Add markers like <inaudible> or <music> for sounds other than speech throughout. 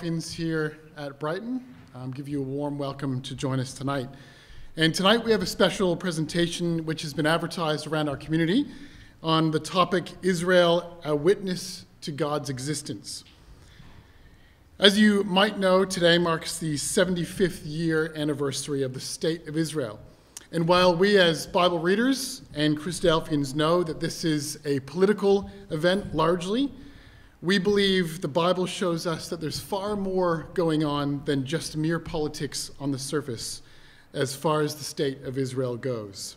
Christadelphians here at Brighton. Um, give you a warm welcome to join us tonight. And tonight we have a special presentation which has been advertised around our community on the topic Israel, a witness to God's existence. As you might know, today marks the 75th year anniversary of the State of Israel. And while we as Bible readers and Christadelphians know that this is a political event largely, we believe the Bible shows us that there's far more going on than just mere politics on the surface as far as the state of Israel goes.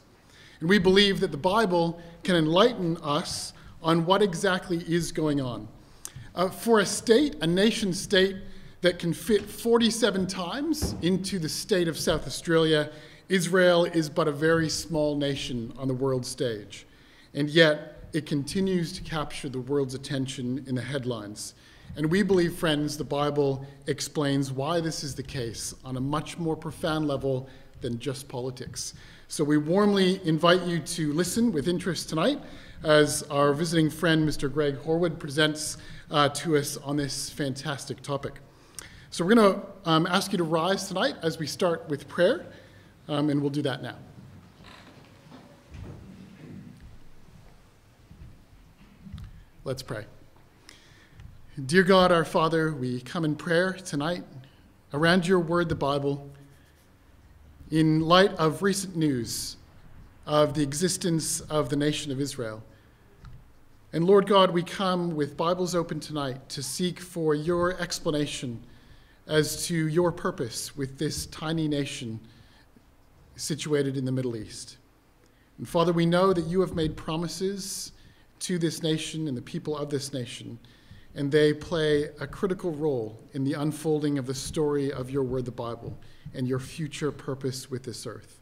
And we believe that the Bible can enlighten us on what exactly is going on. Uh, for a state, a nation state that can fit 47 times into the state of South Australia, Israel is but a very small nation on the world stage. And yet, it continues to capture the world's attention in the headlines. And we believe, friends, the Bible explains why this is the case on a much more profound level than just politics. So we warmly invite you to listen with interest tonight as our visiting friend, Mr. Greg Horwood, presents uh, to us on this fantastic topic. So we're going to um, ask you to rise tonight as we start with prayer, um, and we'll do that now. Let's pray. Dear God, our Father, we come in prayer tonight around your word, the Bible, in light of recent news of the existence of the nation of Israel. And Lord God, we come with Bibles open tonight to seek for your explanation as to your purpose with this tiny nation situated in the Middle East. And Father, we know that you have made promises to this nation and the people of this nation, and they play a critical role in the unfolding of the story of your word, the Bible, and your future purpose with this earth.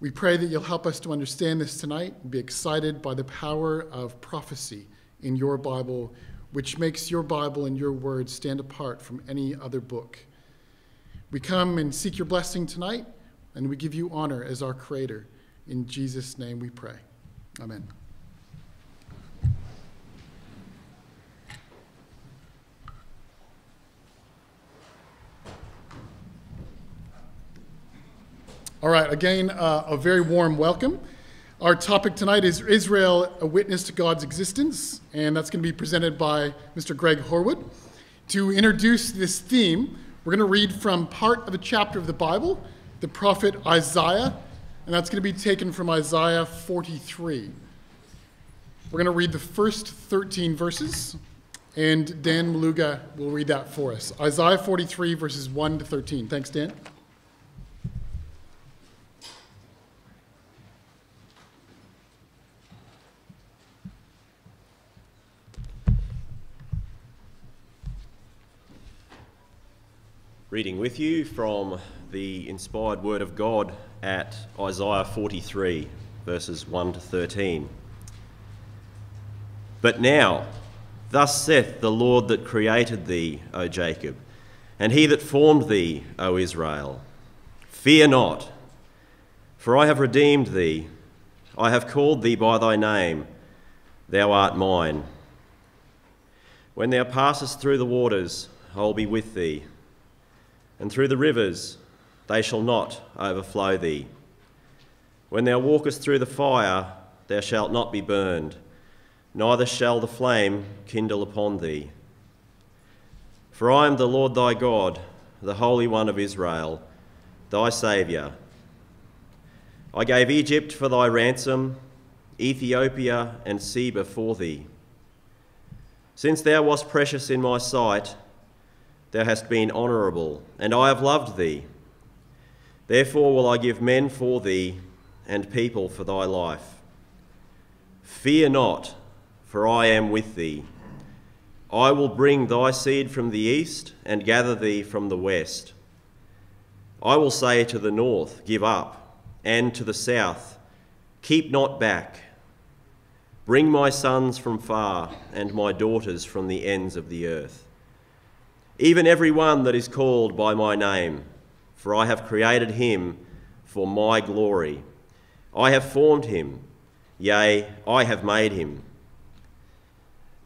We pray that you'll help us to understand this tonight and be excited by the power of prophecy in your Bible, which makes your Bible and your word stand apart from any other book. We come and seek your blessing tonight, and we give you honor as our Creator. In Jesus' name we pray. Amen. All right, again, uh, a very warm welcome. Our topic tonight is Israel, a witness to God's existence, and that's going to be presented by Mr. Greg Horwood. To introduce this theme, we're going to read from part of a chapter of the Bible, the prophet Isaiah, and that's going to be taken from Isaiah 43. We're going to read the first 13 verses, and Dan Maluga will read that for us. Isaiah 43, verses 1 to 13. Thanks, Dan. Reading with you from the inspired word of God at Isaiah 43, verses 1 to 13. But now, thus saith the Lord that created thee, O Jacob, and he that formed thee, O Israel Fear not, for I have redeemed thee, I have called thee by thy name, thou art mine. When thou passest through the waters, I will be with thee and through the rivers they shall not overflow thee. When thou walkest through the fire, thou shalt not be burned, neither shall the flame kindle upon thee. For I am the Lord thy God, the Holy One of Israel, thy Saviour. I gave Egypt for thy ransom, Ethiopia and Seba for thee. Since thou wast precious in my sight, thou hast been honourable, and I have loved thee. Therefore will I give men for thee, and people for thy life. Fear not, for I am with thee. I will bring thy seed from the east, and gather thee from the west. I will say to the north, Give up, and to the south, Keep not back. Bring my sons from far, and my daughters from the ends of the earth even every one that is called by my name, for I have created him for my glory. I have formed him, yea, I have made him.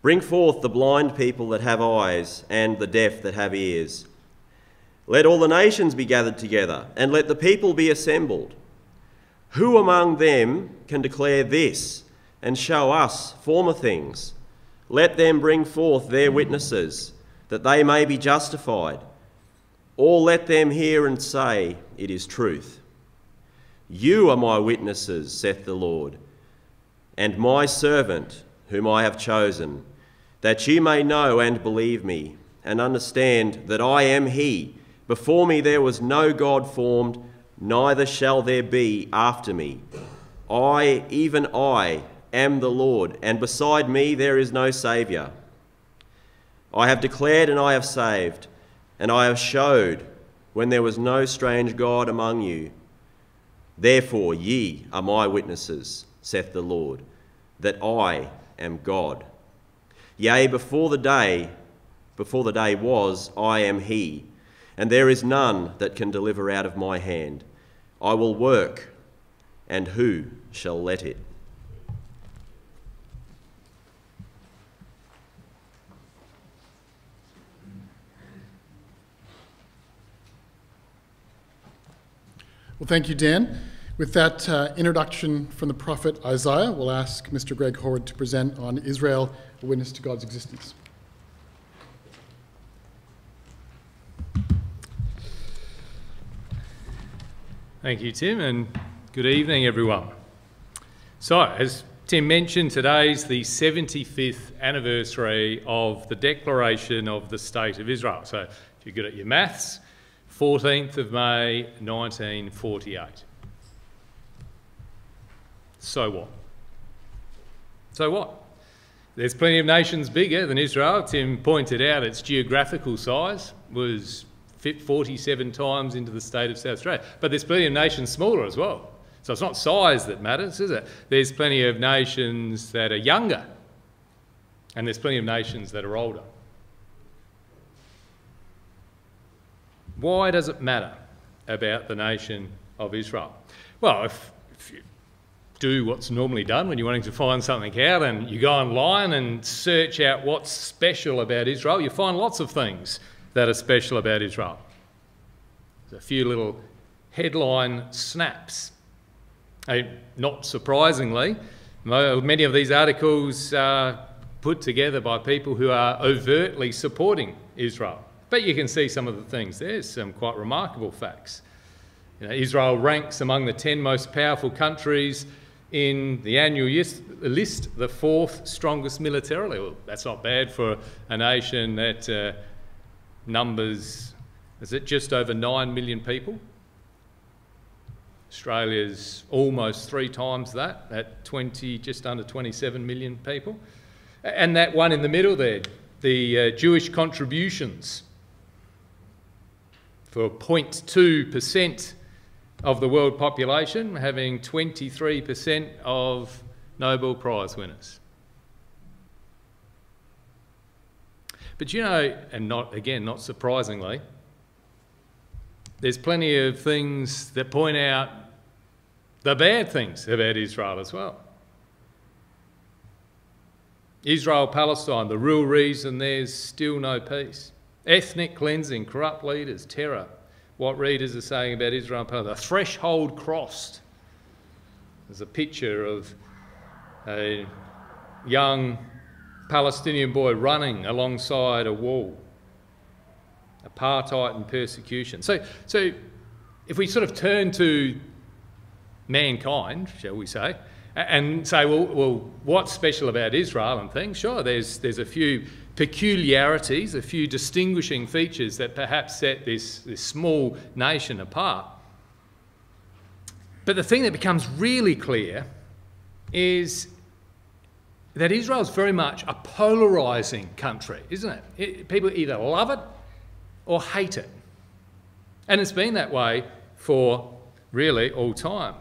Bring forth the blind people that have eyes, and the deaf that have ears. Let all the nations be gathered together, and let the people be assembled. Who among them can declare this, and show us former things? Let them bring forth their witnesses, that they may be justified. Or let them hear and say, It is truth. You are my witnesses, saith the Lord, and my servant, whom I have chosen, that you may know and believe me, and understand that I am He. Before me there was no God formed, neither shall there be after me. I, even I, am the Lord, and beside me there is no Saviour. I have declared and I have saved, and I have showed when there was no strange God among you. Therefore, ye are my witnesses, saith the Lord, that I am God. Yea, before the day, before the day was, I am He, and there is none that can deliver out of my hand. I will work, and who shall let it? Well, thank you, Dan. With that uh, introduction from the prophet Isaiah, we'll ask Mr. Greg Horwood to present on Israel, a witness to God's existence. Thank you, Tim, and good evening, everyone. So, as Tim mentioned, today's the 75th anniversary of the declaration of the State of Israel. So, if you're good at your maths, 14th of May 1948. So what? So what? There's plenty of nations bigger than Israel. Tim pointed out its geographical size was fit 47 times into the state of South Australia. But there's plenty of nations smaller as well. So it's not size that matters, is it? There's plenty of nations that are younger, and there's plenty of nations that are older. Why does it matter about the nation of Israel? Well, if, if, you do what's normally done when you're wanting to find something out and you go online and search out what's special about Israel, you find lots of things that are special about Israel. There's a few little headline snaps. not surprisingly, many of these articles are put together by people who are overtly supporting Israel. But you can see some of the things. There's some quite remarkable facts. You know, Israel ranks among the 10 most powerful countries in the annual list, the fourth strongest militarily. Well, that's not bad for a nation that uh, numbers, is it just over 9 million people? Australia's almost three times that, at 20, just under 27 million people. And that one in the middle there, the uh, Jewish contributions for 0.2% of the world population, having 23% of Nobel Prize winners. But you know, and not again, not surprisingly, there's plenty of things that point out the bad things about Israel as well. Israel Palestine, the real reason there's still no peace. Ethnic cleansing, corrupt leaders, terror. What readers are saying about Israel and Palestine. The threshold crossed. There's a picture of a young Palestinian boy running alongside a wall. Apartheid and persecution. So, so if we sort of turn to mankind, shall we say, and say, well, well, what's special about Israel and things? Sure, there's, there's a few peculiarities, a few distinguishing features that perhaps set this, this small nation apart. But the thing that becomes really clear is that Israel is very much a polarising country, isn't it? it? People either love it or hate it. And it's been that way for really all time.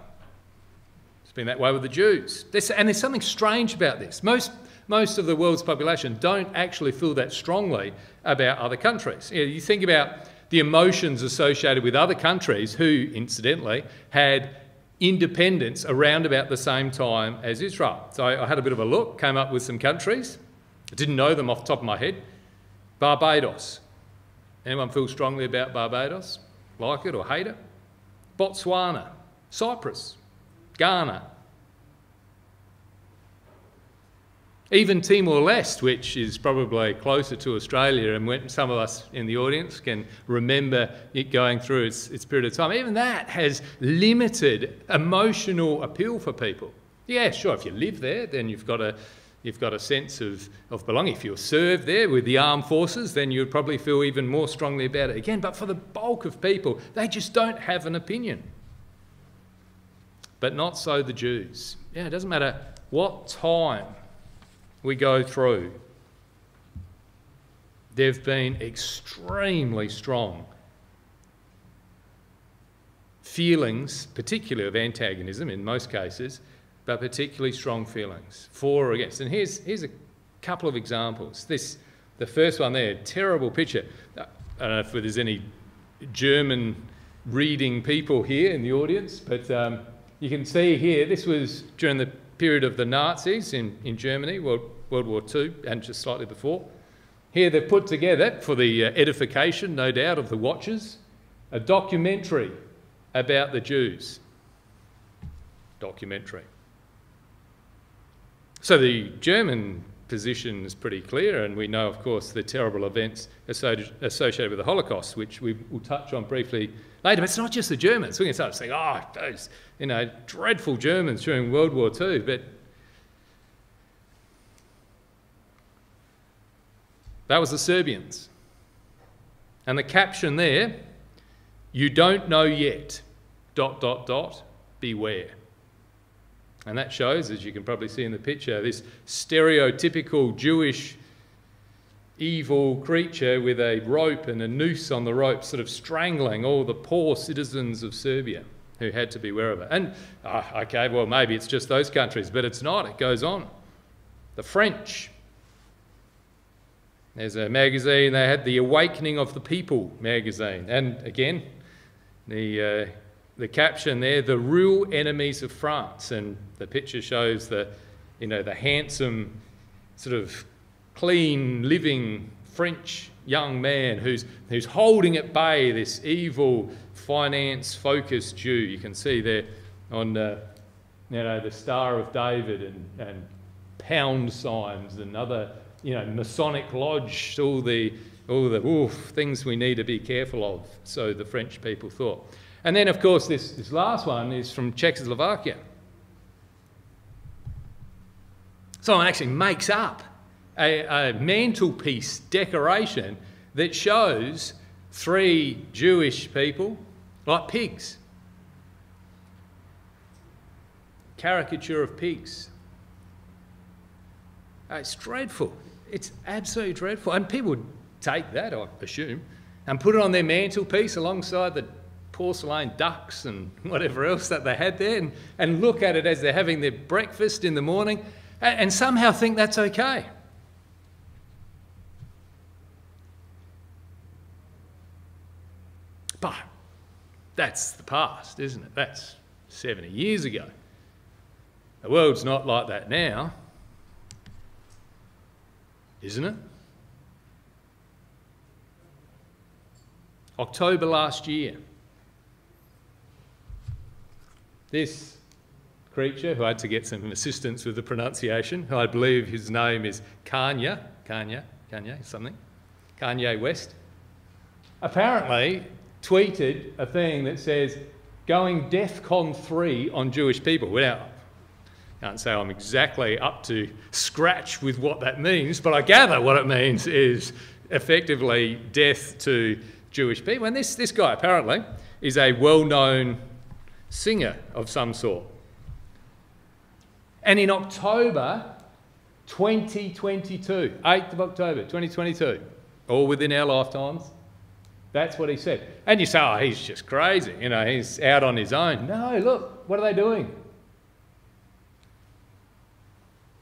It's been that way with the Jews. There's, and there's something strange about this. Most most of the world's population don't actually feel that strongly about other countries. You, know, you think about the emotions associated with other countries who, incidentally, had independence around about the same time as Israel. So I had a bit of a look, came up with some countries. I didn't know them off the top of my head. Barbados. Anyone feel strongly about Barbados? Like it or hate it? Botswana, Cyprus, Ghana, even Timor Leste, which is probably closer to Australia, and some of us in the audience can remember it going through its, its period of time, even that has limited emotional appeal for people. Yeah, sure, if you live there, then you've got a, you've got a sense of, of belonging. If you're served there with the armed forces, then you'd probably feel even more strongly about it again. But for the bulk of people, they just don't have an opinion. But not so the Jews. Yeah, it doesn't matter what time we go through, they've been extremely strong feelings, particularly of antagonism in most cases, but particularly strong feelings for or against. And here's, here's a couple of examples. This, the first one there, terrible picture. I don't know if there's any German reading people here in the audience, but um, you can see here, this was during the period of the Nazis in, in Germany, World, World War II, and just slightly before. Here they've put together, for the uh, edification, no doubt, of the watchers, a documentary about the Jews. Documentary. So the German position is pretty clear, and we know, of course, the terrible events associated with the Holocaust, which we will touch on briefly later. But it's not just the Germans. We can start saying, oh, those, you know, dreadful Germans during World War II, but that was the Serbians. And the caption there, you don't know yet, dot, dot, dot, beware. And that shows, as you can probably see in the picture, this stereotypical Jewish evil creature with a rope and a noose on the rope, sort of strangling all the poor citizens of Serbia who had to be aware of it. And, oh, okay, well, maybe it's just those countries, but it's not. It goes on. The French. There's a magazine, they had the Awakening of the People magazine. And again, the. Uh, the caption there, the real enemies of France. And the picture shows the, you know, the handsome, sort of clean living French young man who's, who's holding at bay this evil finance focused Jew. You can see there on uh, you know, the Star of David and, and pound signs and other you know, Masonic lodge, all the, all the oof, things we need to be careful of, so the French people thought. And then, of course, this, this last one is from Czechoslovakia. Someone actually makes up a, a mantelpiece decoration that shows three Jewish people like pigs. Caricature of pigs. Uh, it's dreadful. It's absolutely dreadful. And people take that, I assume, and put it on their mantelpiece alongside the porcelain ducks and <laughs> whatever else that they had there and, and look at it as they're having their breakfast in the morning and, and somehow think that's okay. But that's the past, isn't it? That's 70 years ago. The world's not like that now, isn't it? October last year, this creature, who I had to get some assistance with the pronunciation, who I believe his name is Kanye, Kanye, Kanye, something, Kanye West, apparently tweeted a thing that says, going DEFCON 3 on Jewish people. Well, I can't say I'm exactly up to scratch with what that means, but I gather what it means is effectively death to Jewish people. And this, this guy apparently is a well known singer of some sort. And in October 2022, 8th of October 2022, all within our lifetimes, that's what he said. And you say, oh, he's just crazy, you know, he's out on his own. No, look, what are they doing?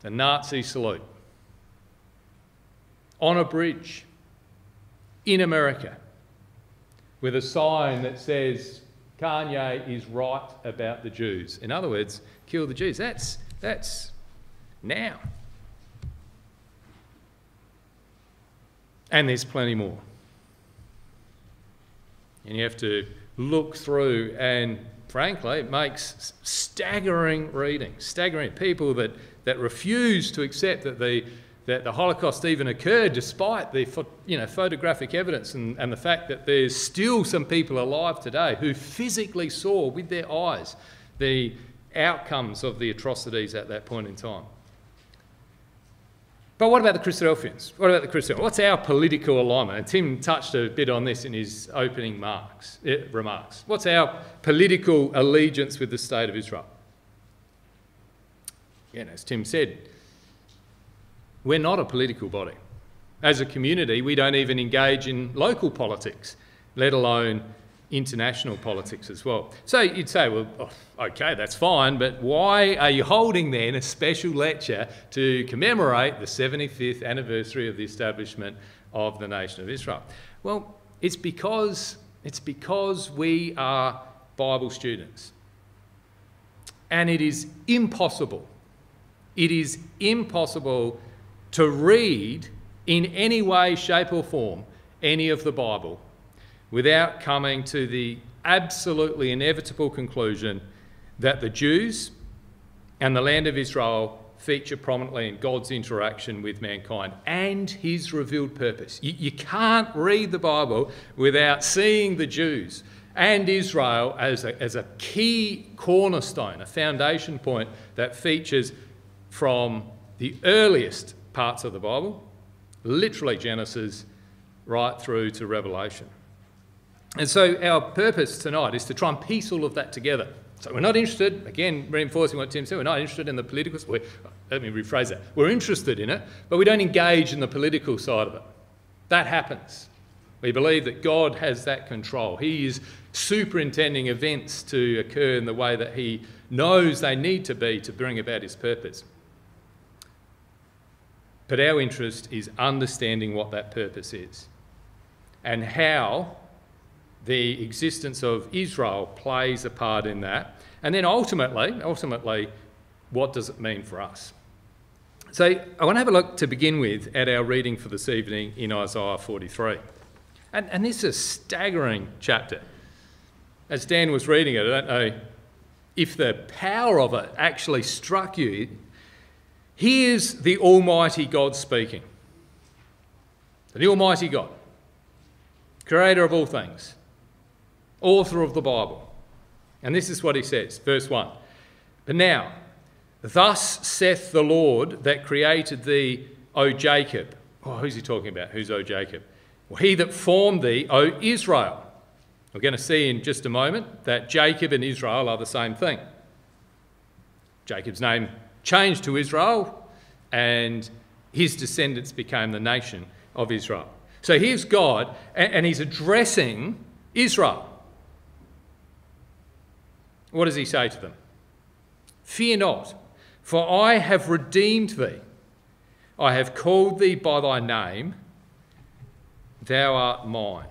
The Nazi salute on a bridge in America with a sign that says Kanye is right about the Jews. In other words, kill the Jews. That's, that's now. And there's plenty more. And you have to look through, and frankly, it makes staggering reading. Staggering. People that, that refuse to accept that the, that the Holocaust even occurred despite the you know, photographic evidence and, and the fact that there's still some people alive today who physically saw with their eyes the outcomes of the atrocities at that point in time. But what about the Christadelphians? What about the Christadelphians? What's our political alignment? And Tim touched a bit on this in his opening marks, eh, remarks. What's our political allegiance with the state of Israel? Again, as Tim said, we're not a political body. As a community, we don't even engage in local politics, let alone international politics as well. So you'd say, well, oh, okay, that's fine, but why are you holding then a special lecture to commemorate the 75th anniversary of the establishment of the nation of Israel? Well, it's because, it's because we are Bible students. And it is impossible, it is impossible to read in any way, shape, or form any of the Bible without coming to the absolutely inevitable conclusion that the Jews and the land of Israel feature prominently in God's interaction with mankind and his revealed purpose. You, you, can't read the Bible without seeing the Jews and Israel as a, as a key cornerstone, a foundation point that features from the earliest parts of the Bible, literally Genesis, right through to Revelation. And so our purpose tonight is to try and piece all of that together. So we're not interested, again, reinforcing what Tim said, we're not interested in the political, side. let me rephrase that. We're interested in it, but we don't engage in the political side of it. That happens. We believe that God has that control. He is superintending events to occur in the way that He knows they need to be to bring about His purpose. But our interest is understanding what that purpose is and how the existence of Israel plays a part in that. And then ultimately, ultimately, what does it mean for us? So I want to have a look to begin with at our reading for this evening in Isaiah 43. And, and this is a staggering chapter. As Dan was reading it, I don't know if the power of it actually struck you. Here's the Almighty God speaking. The Almighty God, creator of all things, author of the Bible. And this is what he says, verse 1. But now, thus saith the Lord that created thee, O Jacob. Oh, who's he talking about? Who's O Jacob? Well, he that formed thee, O Israel. We're going to see in just a moment that Jacob and Israel are the same thing. Jacob's name changed to Israel, and his descendants became the nation of Israel. So here's God, and he's addressing Israel. What does he say to them? Fear not, for I have redeemed thee. I have called thee by thy name. Thou art mine.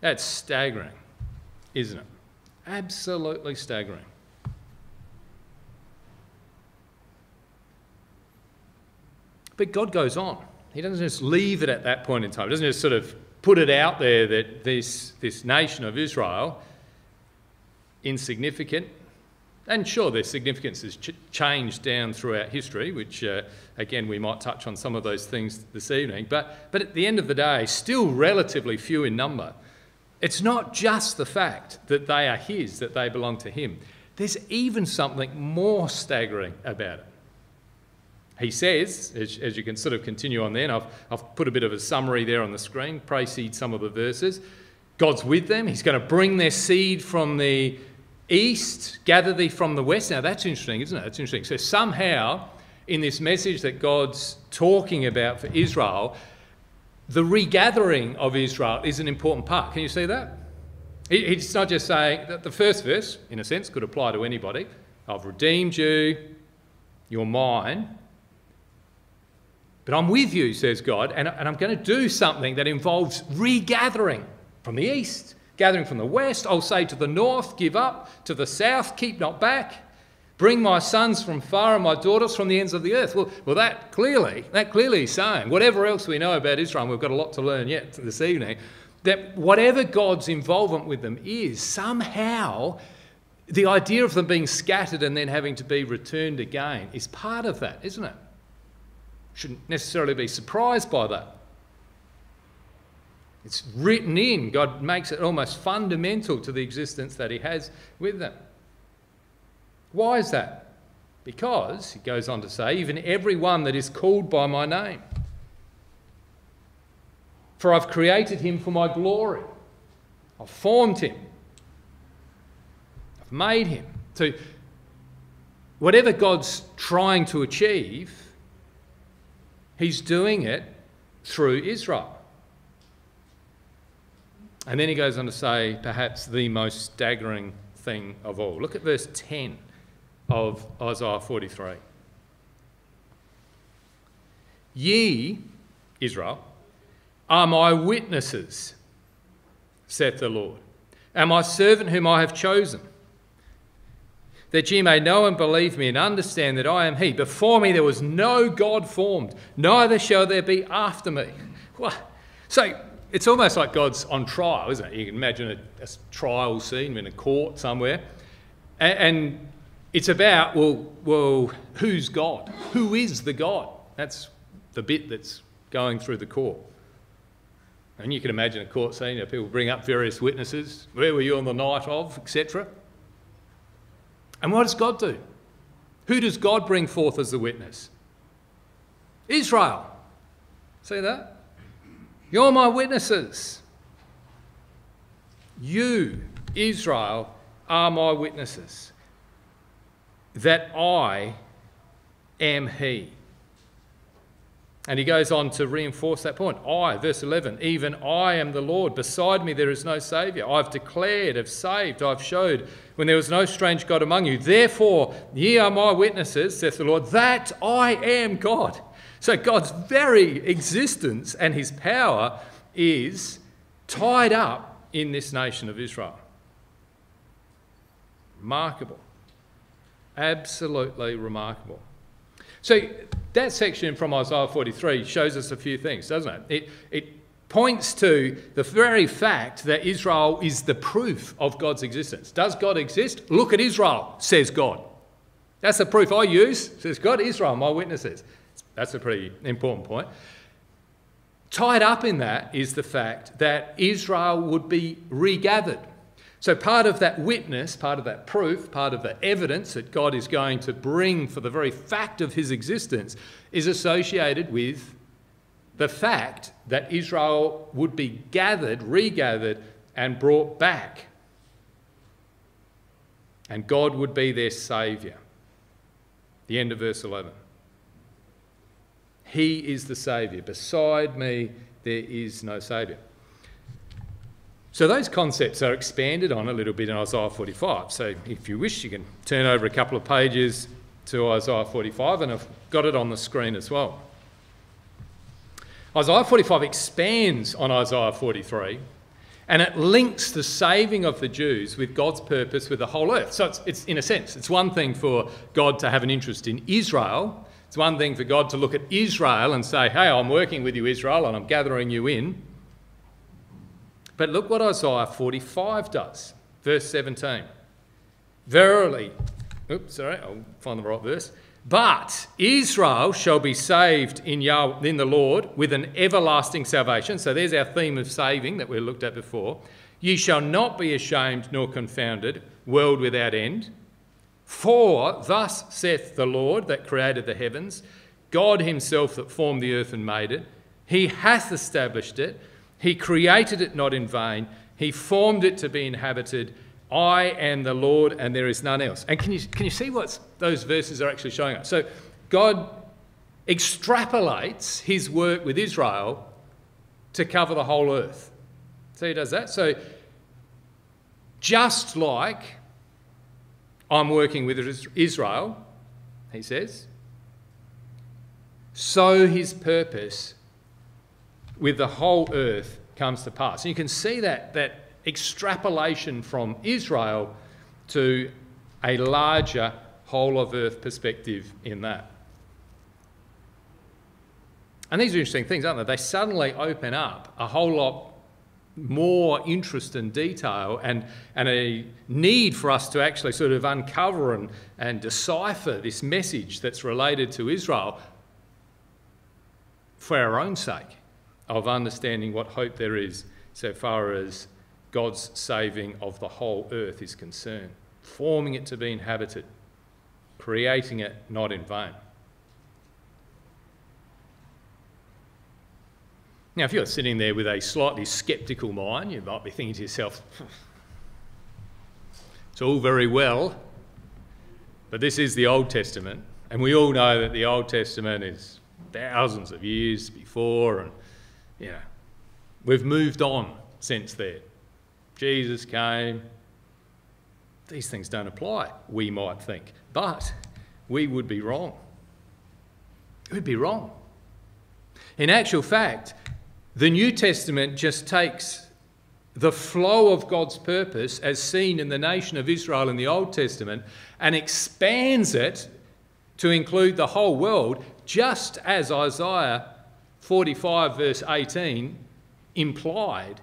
That's staggering, isn't it? Absolutely staggering. But God goes on. He doesn't just leave it at that point in time. He doesn't just sort of put it out there that this, this nation of Israel insignificant. And sure, their significance has ch- changed down throughout history, which, uh, again, we might touch on some of those things this evening. But, but at the end of the day, still relatively few in number. It's not just the fact that they are his, that they belong to him. There's even something more staggering about it. He says, as, as you can sort of continue on there, I've, I've put a bit of a summary there on the screen, precede some of the verses. God's with them. He's going to bring their seed from the east, gather thee from the west. Now that's interesting, isn't it? That's interesting. So somehow, in this message that God's talking about for Israel, the regathering of Israel is an important part. Can you see that? It's not just saying that the first verse, in a sense, could apply to anybody. I've redeemed you, you're mine. But I'm with you, says God, and, I'm going to do something that involves regathering from the east, gathering from the west. I'll say to the north, give up, to the south, keep not back. Bring my sons from far and my daughters from the ends of the earth. Well, well that clearly, that clearly is saying, whatever else we know about Israel, we've got a lot to learn yet this evening, that whatever God's involvement with them is, somehow the idea of them being scattered and then having to be returned again is part of that, isn't it? Shouldn't necessarily be surprised by that. It's written in. God makes it almost fundamental to the existence that He has with them. Why is that? Because, he goes on to say, even everyone that is called by my name. For I've created him for my glory. I've formed him. I've made him. So, whatever God's trying to achieve, he's doing it through Israel. And then he goes on to say, perhaps the most staggering thing of all. Look at verse 10 of Isaiah 43. Ye, Israel, are my witnesses, saith the Lord, and my servant whom I have chosen, that ye may know and believe me and understand that I am He. Before me there was no God formed, neither shall there be after me. So it's almost like God's on trial, isn't it? You can imagine a, a trial scene in a court somewhere. And, and it's about, well, well, who's God? Who is the God? That's the bit that's going through the court. And you can imagine a court scene, you know, people bring up various witnesses. Where were you on the night of, etc. And what does God do? Who does God bring forth as the witness? Israel. See that? You're my witnesses. You, Israel, are my witnesses that I am He. And he goes on to reinforce that point. I, verse 11, even I am the Lord. Beside me there is no Saviour. I've declared, I've saved, I've showed when there was no strange God among you. Therefore, ye are my witnesses, saith the Lord, that I am God. So God's very existence and his power is tied up in this nation of Israel. Remarkable. Absolutely remarkable. So that section from Isaiah 43 shows us a few things, doesn't it? It, it points to the very fact that Israel is the proof of God's existence. Does God exist? Look at Israel, says God. That's the proof I use, says God, Israel, my witnesses. That's a pretty important point. Tied up in that is the fact that Israel would be regathered. So, part of that witness, part of that proof, part of the evidence that God is going to bring for the very fact of his existence is associated with the fact that Israel would be gathered, regathered, and brought back. And God would be their Saviour. The end of verse 11. He is the Saviour. Beside me, there is no Saviour. So those concepts are expanded on a little bit in Isaiah 45. So if you wish, you can turn over a couple of pages to Isaiah 45, and I've got it on the screen as well. Isaiah 45 expands on Isaiah 43 and it links the saving of the Jews with God's purpose with the whole earth. So it's, it's, in a sense, it's one thing for God to have an interest in Israel. It's one thing for God to look at Israel and say, hey, I'm working with you, Israel, and I'm gathering you in. But look what Isaiah 45 does, verse 17. Verily, oops, sorry, I'll find the right verse. But Israel shall be saved in, Yah- in the Lord with an everlasting salvation. So there's our theme of saving that we looked at before. Ye shall not be ashamed nor confounded, world without end. For thus saith the Lord that created the heavens, God himself that formed the earth and made it. He hath established it. He created it not in vain. He formed it to be inhabited. I am the Lord and there is none else. And can you, can you see what those verses are actually showing us? So God extrapolates his work with Israel to cover the whole earth. So he does that. So just like I'm working with Israel, he says, so his purpose with the whole earth comes to pass. And you can see that, that extrapolation from Israel to a larger whole of earth perspective in that. And these are interesting things, aren't they? They suddenly open up a whole lot more interest and detail and, and a need for us to actually sort of uncover and, and decipher this message that's related to Israel for our own sake of understanding what hope there is so far as God's saving of the whole earth is concerned, forming it to be inhabited, creating it not in vain. Now, if you're sitting there with a slightly sceptical mind, you might be thinking to yourself, it's all very well, but this is the Old Testament, and we all know that the Old Testament is thousands of years before, and you know, we've moved on since then. Jesus came. These things don't apply, we might think, but we would be wrong. We'd be wrong. In actual fact, the New Testament just takes the flow of God's purpose as seen in the nation of Israel in the Old Testament and expands it to include the whole world, just as Isaiah 45, verse 18, implied.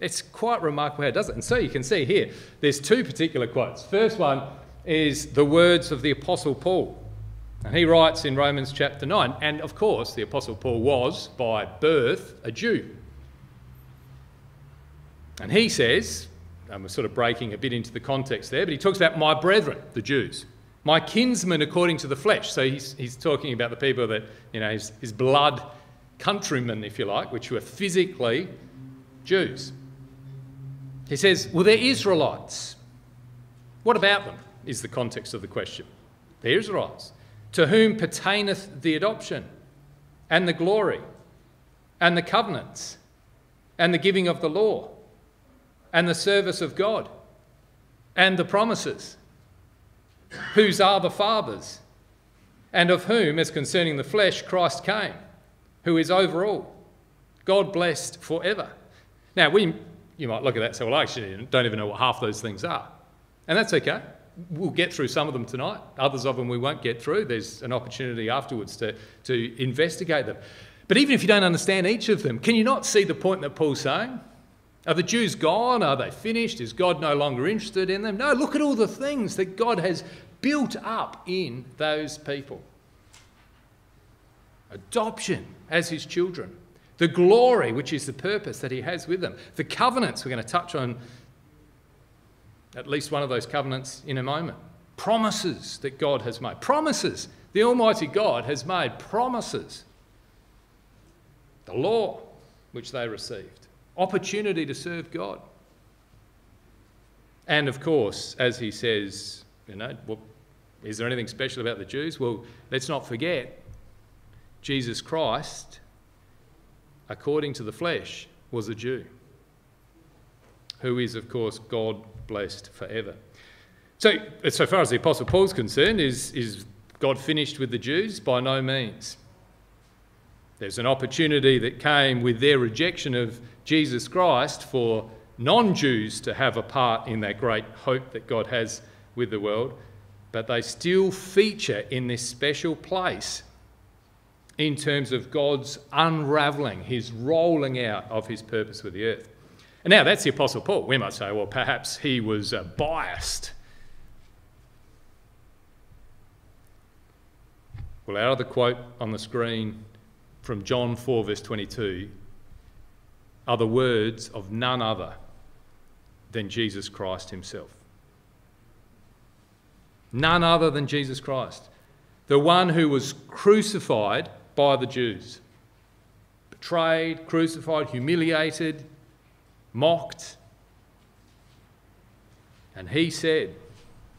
It's quite remarkable how it does it. And so you can see here, there's two particular quotes. First one is the words of the Apostle Paul. And he writes in Romans chapter 9, and of course, the Apostle Paul was by birth a Jew. And he says, and we're sort of breaking a bit into the context there, but he talks about my brethren, the Jews, my kinsmen according to the flesh. So he's, he's talking about the people that, you know, his, his blood countrymen, if you like, which were physically Jews. He says, well, they're Israelites. What about them? Is the context of the question. They're Israelites to whom pertaineth the adoption, and the glory, and the covenants, and the giving of the law, and the service of God, and the promises, whose are the fathers, and of whom, as concerning the flesh, Christ came, who is over all, God blessed forever. Now, we, you might look at that and say, well, I actually don't even know what half those things are. And that's okay we'll get through some of them tonight. Others of them we won't get through. There's an opportunity afterwards to, to investigate them. But even if you don't understand each of them, can you not see the point that Paul's saying? Are the Jews gone? Are they finished? Is God no longer interested in them? No, look at all the things that God has built up in those people adoption as his children, the glory, which is the purpose that he has with them, the covenants we're going to touch on at least one of those covenants in a moment. Promises that God has made. Promises. The Almighty God has made promises. The law which they received. Opportunity to serve God. And of course, as he says, you know, is there anything special about the Jews? Well, let's not forget, Jesus Christ, according to the flesh, was a Jew, who is, of course, God blessed forever. So, so far as the Apostle Paul's concerned, is, is God finished with the Jews? By no means. There's an opportunity that came with their rejection of Jesus Christ for non Jews to have a part in that great hope that God has with the world, but they still feature in this special place in terms of God's unravelling, his rolling out of his purpose with the earth. And now that's the Apostle Paul. We might say, well, perhaps he was uh, biased. Well, out of the quote on the screen from John 4, verse 22, are the words of none other than Jesus Christ himself. None other than Jesus Christ, the one who was crucified by the Jews, betrayed, crucified, humiliated, mocked. And he said,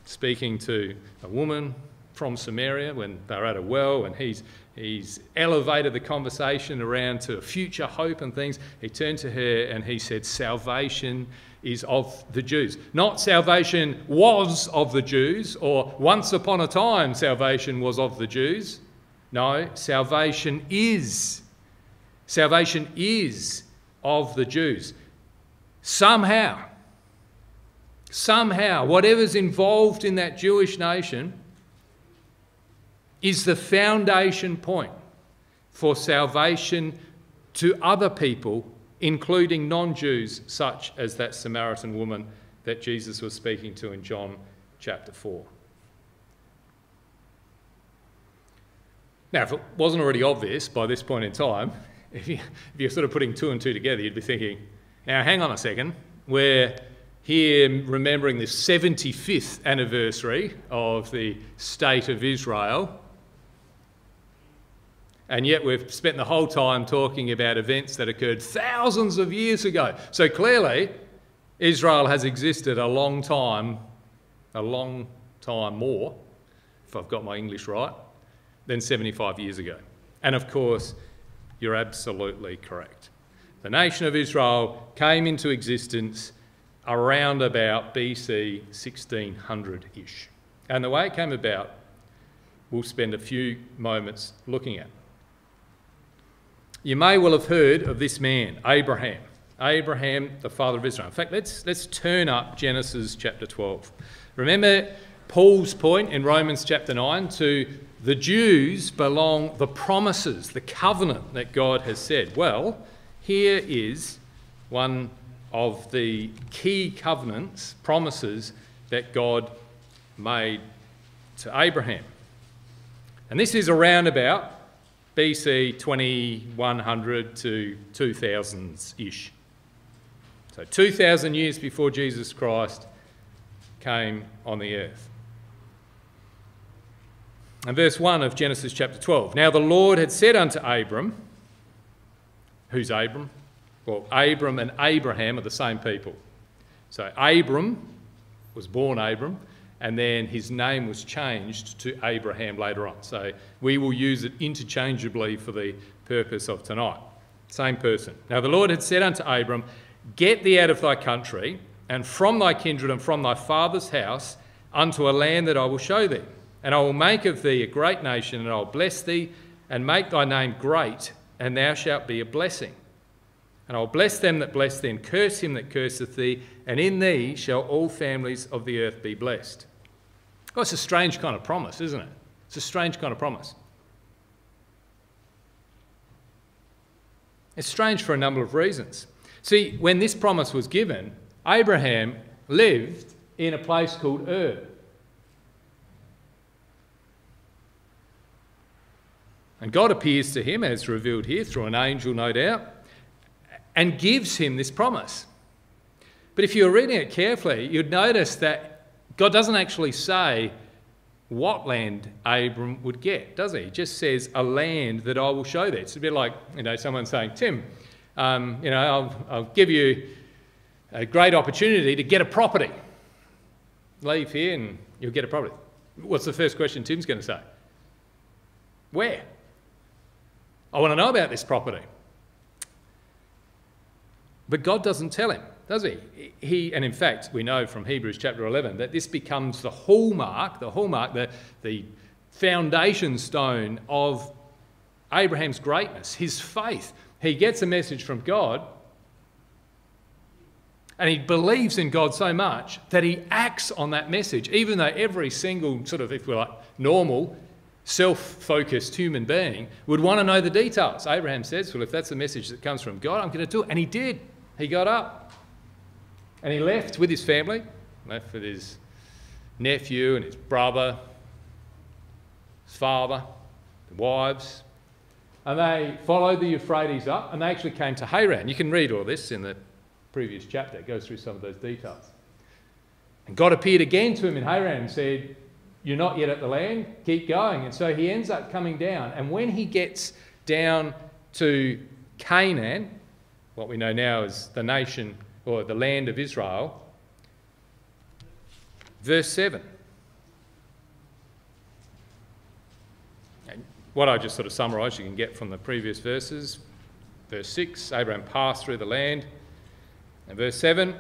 speaking to a woman from Samaria when they're at a well, and he's, he's elevated the conversation around to a future hope and things. He turned to her and he said, Salvation is of the Jews. Not salvation was of the Jews, or once upon a time salvation was of the Jews. No, salvation is. Salvation is of the Jews. Somehow, somehow, whatever's involved in that Jewish nation is the foundation point for salvation to other people, including non Jews, such as that Samaritan woman that Jesus was speaking to in John chapter 4. Now, if it wasn't already obvious by this point in time, <laughs> if, you, if you're sort of putting two and two together, you'd be thinking, now hang on a second, we're here remembering the 75th anniversary of the state of Israel, and yet we've spent the whole time talking about events that occurred thousands of years ago. So clearly, Israel has existed a long time, a long time more, if I've got my English right, than 75 years ago. And of course, you're absolutely correct. The nation of Israel came into existence around about BC 1600 ish. And the way it came about, we'll spend a few moments looking at. You may well have heard of this man, Abraham. Abraham, the father of Israel. In fact, let's, let's turn up Genesis chapter 12. Remember Paul's point in Romans chapter 9 to the Jews belong the promises, the covenant that God has said. Well, here is one of the key covenants, promises that God made to Abraham. And this is around about BC 2100 to 2000s ish. So 2,000 years before Jesus Christ came on the earth. And verse 1 of Genesis chapter 12. Now the Lord had said unto Abram, Who's Abram? Well, Abram and Abraham are the same people. So Abram was born Abram, and then his name was changed to Abraham later on. So we will use it interchangeably for the purpose of tonight. Same person. Now the Lord had said unto Abram, Get thee out of thy country, and from thy kindred, and from thy father's house, unto a land that I will show thee. And I will make of thee a great nation, and I will bless thee, and make thy name great, and thou shalt be a blessing. And I will bless them that bless thee, and curse him that curseth thee, and in thee shall all families of the earth be blessed. Oh, it's a strange kind of promise, isn't it? It's a strange kind of promise. It's strange for a number of reasons. See, when this promise was given, Abraham lived in a place called Ur. And God appears to him, as revealed here through an angel, no doubt, and gives him this promise. But if you're reading it carefully, you'd notice that God doesn't actually say what land Abram would get, does he? He just says, a land that I will show thee. It's a bit like, you know, someone saying, Tim, um, you know, I'll, I'll give you a great opportunity to get a property. Leave here and you'll get a property. What's the first question Tim's going to say? Where? I want to know about this property. But God doesn't tell him, does he? He, and in fact, we know from Hebrews chapter 11 that this becomes the hallmark, the hallmark, the, the foundation stone of Abraham's greatness, his faith. He gets a message from God and he believes in God so much that he acts on that message, even though every single sort of, if we're like normal, self focused human being would want to know the details. Abraham says, Well, if that's the message that comes from God, I'm going to do it. And he did. He got up and he left with his family, left with his nephew and his brother, his father, the wives, and they followed the Euphrates up and they actually came to Haran. You can read all this in the previous chapter, it goes through some of those details. And God appeared again to him in Haran and said, You're not yet at the land, keep going. And so he ends up coming down. And when he gets down to Canaan, what we know now as the nation or the land of Israel, verse 7. what I just sort of summarised, you can get from the previous verses. Verse 6 Abraham passed through the land. And verse 7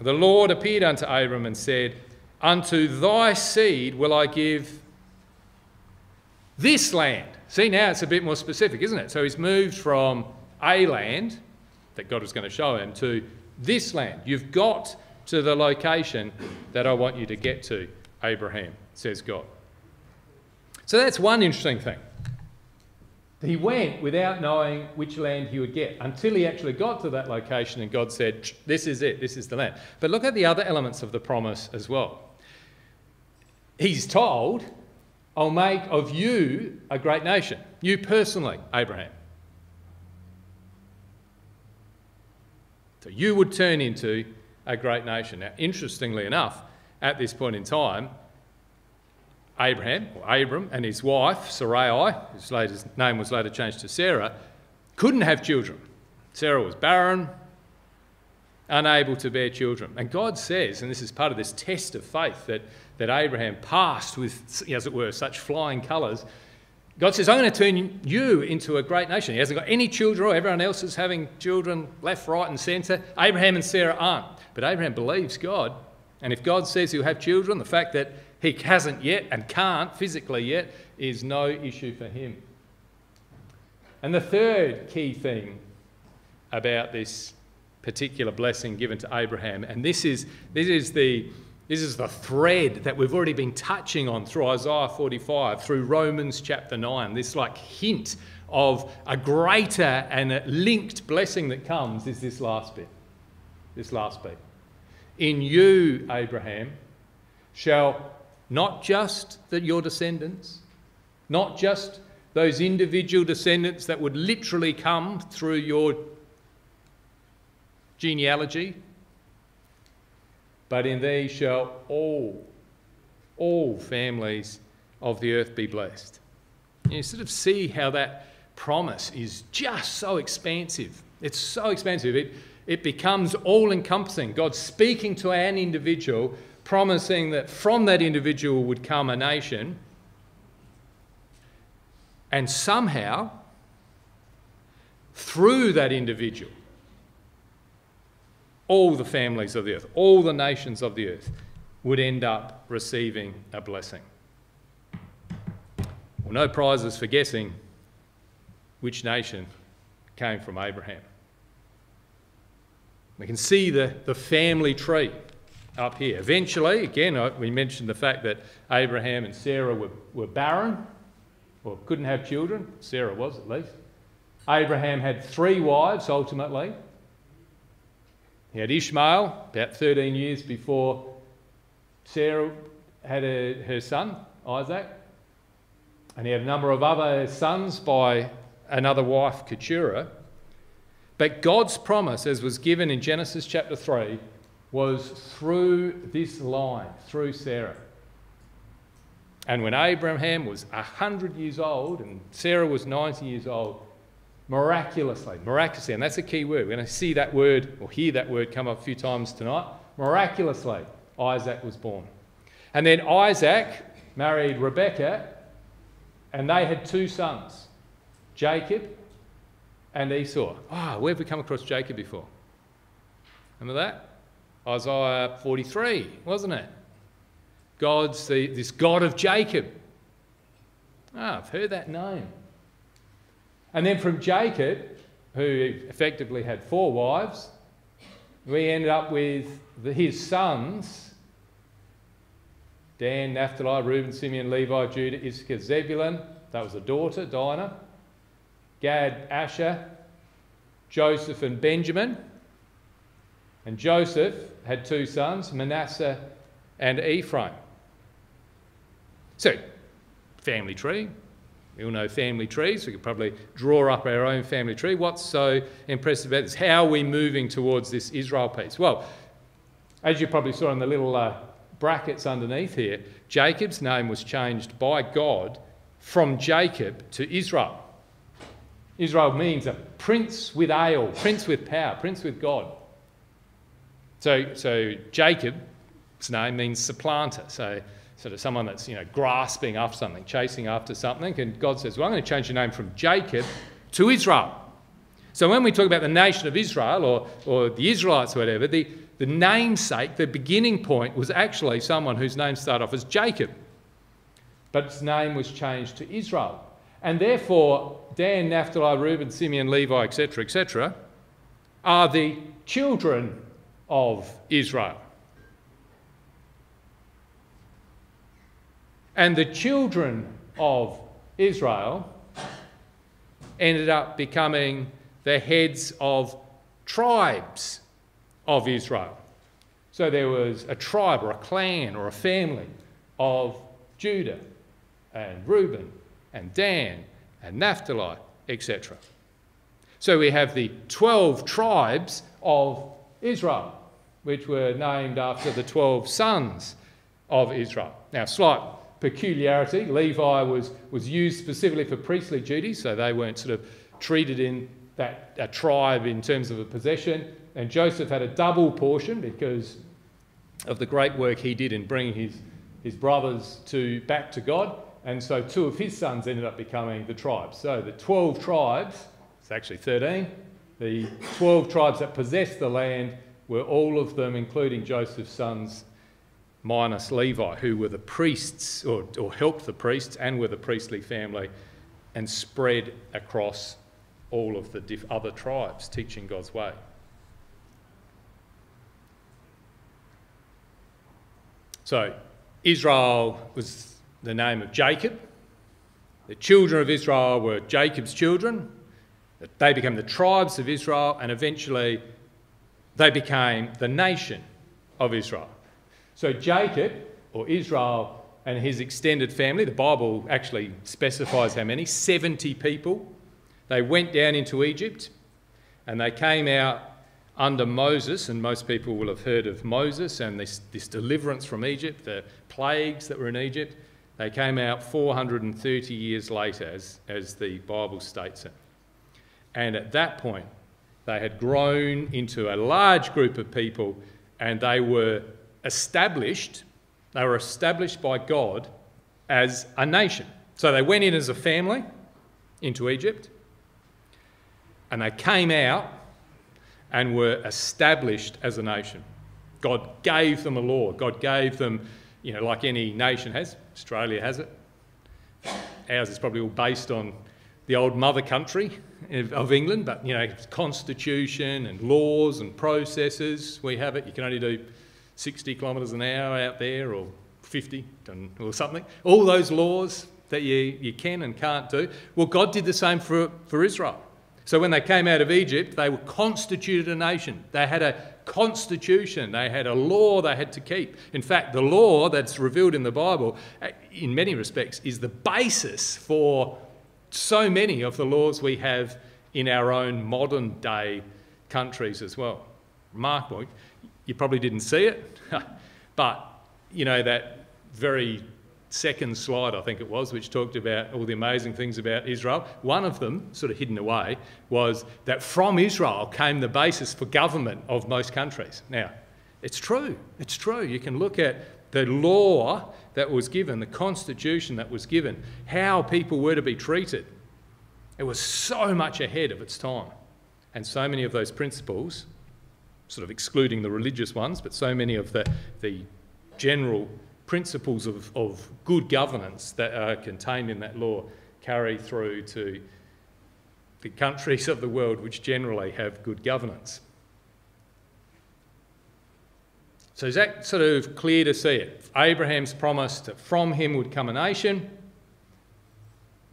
The Lord appeared unto Abram and said, Unto thy seed will I give this land. See, now it's a bit more specific, isn't it? So he's moved from a land that God was going to show him to this land. You've got to the location that I want you to get to, Abraham, says God. So that's one interesting thing. He went without knowing which land he would get until he actually got to that location and God said, This is it, this is the land. But look at the other elements of the promise as well. He's told, I'll make of you a great nation. You personally, Abraham. So you would turn into a great nation. Now, interestingly enough, at this point in time, Abraham, or Abram, and his wife, Sarai, whose later, name was later changed to Sarah, couldn't have children. Sarah was barren, unable to bear children. And God says, and this is part of this test of faith that, that Abraham passed with, as it were, such flying colours. God says, I'm going to turn you into a great nation. He hasn't got any children, or everyone else is having children left, right, and centre. Abraham and Sarah aren't. But Abraham believes God. And if God says he'll have children, the fact that he hasn't yet and can't physically yet is no issue for him. And the third key thing about this particular blessing given to Abraham, and this is, this is, the, this is the thread that we've already been touching on through Isaiah 45, through Romans chapter 9, this like hint of a greater and linked blessing that comes is this last bit. This last bit. In you, Abraham, shall not just that your descendants, not just those individual descendants that would literally come through your genealogy, but in thee shall all, all families of the earth be blessed. You sort of see how that promise is just so expansive. It's so expansive. It, it becomes all encompassing. God speaking to an individual promising that from that individual would come a nation, and somehow, through that individual, all the families of the earth, all the nations of the earth would end up receiving a blessing. Well, no prizes for guessing which nation came from Abraham. We can see the, the family tree up here. Eventually, again, we mentioned the fact that Abraham and Sarah were, were barren, or couldn't have children. Sarah was, at least. Abraham had three wives ultimately. He had Ishmael about 13 years before Sarah had a, her son, Isaac. And he had a number of other sons by another wife, Keturah. But God's promise, as was given in Genesis chapter 3, was through this line, through Sarah. And when Abraham was 100 years old and Sarah was 90 years old, miraculously, miraculously, and that's a key word. We're going to see that word or hear that word come up a few times tonight. Miraculously, Isaac was born. And then Isaac married Rebekah, and they had two sons, Jacob and Esau. Ah, oh, where have we come across Jacob before? Remember that? Isaiah 43, wasn't it? God's the, this God of Jacob. Ah, I've heard that name. And then from Jacob, who effectively had four wives, we ended up with the, his sons Dan, Naphtali, Reuben, Simeon, Levi, Judah, Issachar, Zebulun. That was a daughter, Dinah. Gad, Asher, Joseph, and Benjamin. And Joseph had two sons, Manasseh and Ephraim. So, family tree. We all know family trees. We could probably draw up our own family tree. What's so impressive about this? How are we moving towards this Israel piece? Well, as you probably saw in the little uh, brackets underneath here, Jacob's name was changed by God from Jacob to Israel. Israel means a prince with El, prince with power, prince with God. So, so Jacob's name means supplanter. So, sort of someone that's you know grasping after something, chasing after something. And God says, "Well, I'm going to change your name from Jacob to Israel." So when we talk about the nation of Israel or, or the Israelites or whatever, the, the namesake, the beginning point, was actually someone whose name started off as Jacob. But its name was changed to Israel. And therefore, Dan, Naphtali, Reuben, Simeon, Levi, etc., etc., are the children of Israel. And the children of Israel ended up becoming the heads of tribes of Israel. So there was a tribe or a clan or a family of Judah and Reuben and Dan and Naphtali, etc. So we have the 12 tribes of Israel, which were named after the 12 sons of Israel. Now, slight peculiarity Levi was, was used specifically for priestly duties, so they weren't sort of treated in that a tribe in terms of a possession. And Joseph had a double portion because of the great work he did in bringing his, his brothers to, back to God. And so two of his sons ended up becoming the tribes. So the 12 tribes, it's actually 13, the 12 tribes that possessed the land were all of them, including Joseph's sons, minus Levi, who were the priests or, or helped the priests and were the priestly family and spread across all of the other tribes, teaching God's way. So, Israel was the name of Jacob. The children of Israel were Jacob's children. They became the tribes of Israel, and eventually they became the nation of Israel. So, Jacob, or Israel, and his extended family, the Bible actually specifies how many 70 people. They went down into Egypt and they came out under Moses, and most people will have heard of Moses and this, this deliverance from Egypt, the plagues that were in Egypt. They came out 430 years later, as, as the Bible states it. And at that point, they had grown into a large group of people and they were established, they were established by God as a nation. So they went in as a family into Egypt and they came out and were established as a nation. God gave them a law. God gave them, you know, like any nation has. Australia has it. Ours is probably all based on the old mother country of England, but you know, constitution and laws and processes, we have it. You can only do 60 kilometres an hour out there or 50 or something. All those laws that you, you can and can't do. Well, God did the same for, for Israel. So when they came out of Egypt, they were constituted a nation. They had a constitution, they had a law they had to keep. In fact, the law that's revealed in the Bible, uh, in many respects, is the basis for so many of the laws we have in our own modern day countries as well. Remarkable. You probably didn't see it, <laughs> but you know, that very second slide, I think it was, which talked about all the amazing things about Israel. One of them, sort of hidden away, was that from Israel came the basis for government of most countries. Now, it's true. It's true. You can look at the law that was given, the constitution that was given, how people were to be treated. It was so much ahead of its time. And so many of those principles, sort of excluding the religious ones, but so many of the, the general principles of, of good governance that are contained in that law carry through to the countries of the world which generally have good governance. So is that sort of clear to see it? Abraham's promise that from him would come a nation.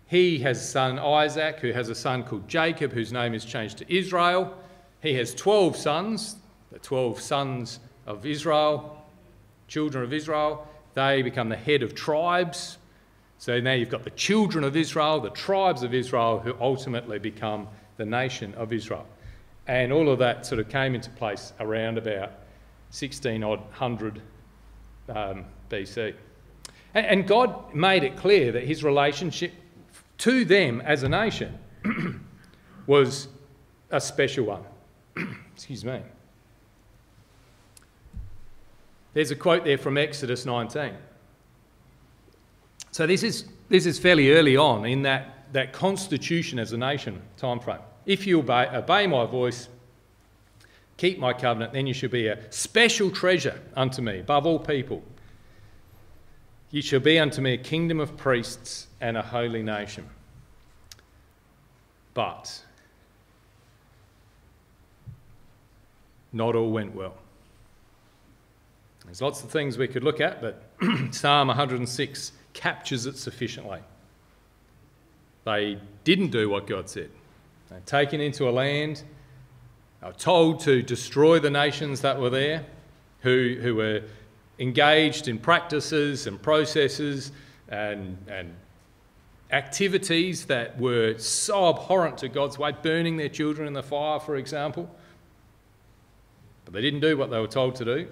He has a son Isaac, who has a son called Jacob, whose name is changed to Israel. He has 12 sons, the 12 sons of Israel, children of Israel. They become the head of tribes. So now you've got the children of Israel, the tribes of Israel, who ultimately become the nation of Israel. And all of that sort of came into place around about 1600 um, BC. And, and God made it clear that his relationship to them as a nation <clears throat> was a special one. <clears throat> Excuse me. There's a quote there from Exodus 19. So this is, this is fairly early on in that, that constitution as a nation time frame. If you obey, obey my voice, keep my covenant, then you shall be a special treasure unto me above all people. You shall be unto me a kingdom of priests and a holy nation. But not all went well. There's lots of things we could look at, but <clears throat> Psalm 106 captures it sufficiently. They didn't do what God said. They were taken into a land, told to destroy the nations that were there, who, who were engaged in practices and processes and, and activities that were so abhorrent to God's way, burning their children in the fire, for example. But they didn't do what they were told to do.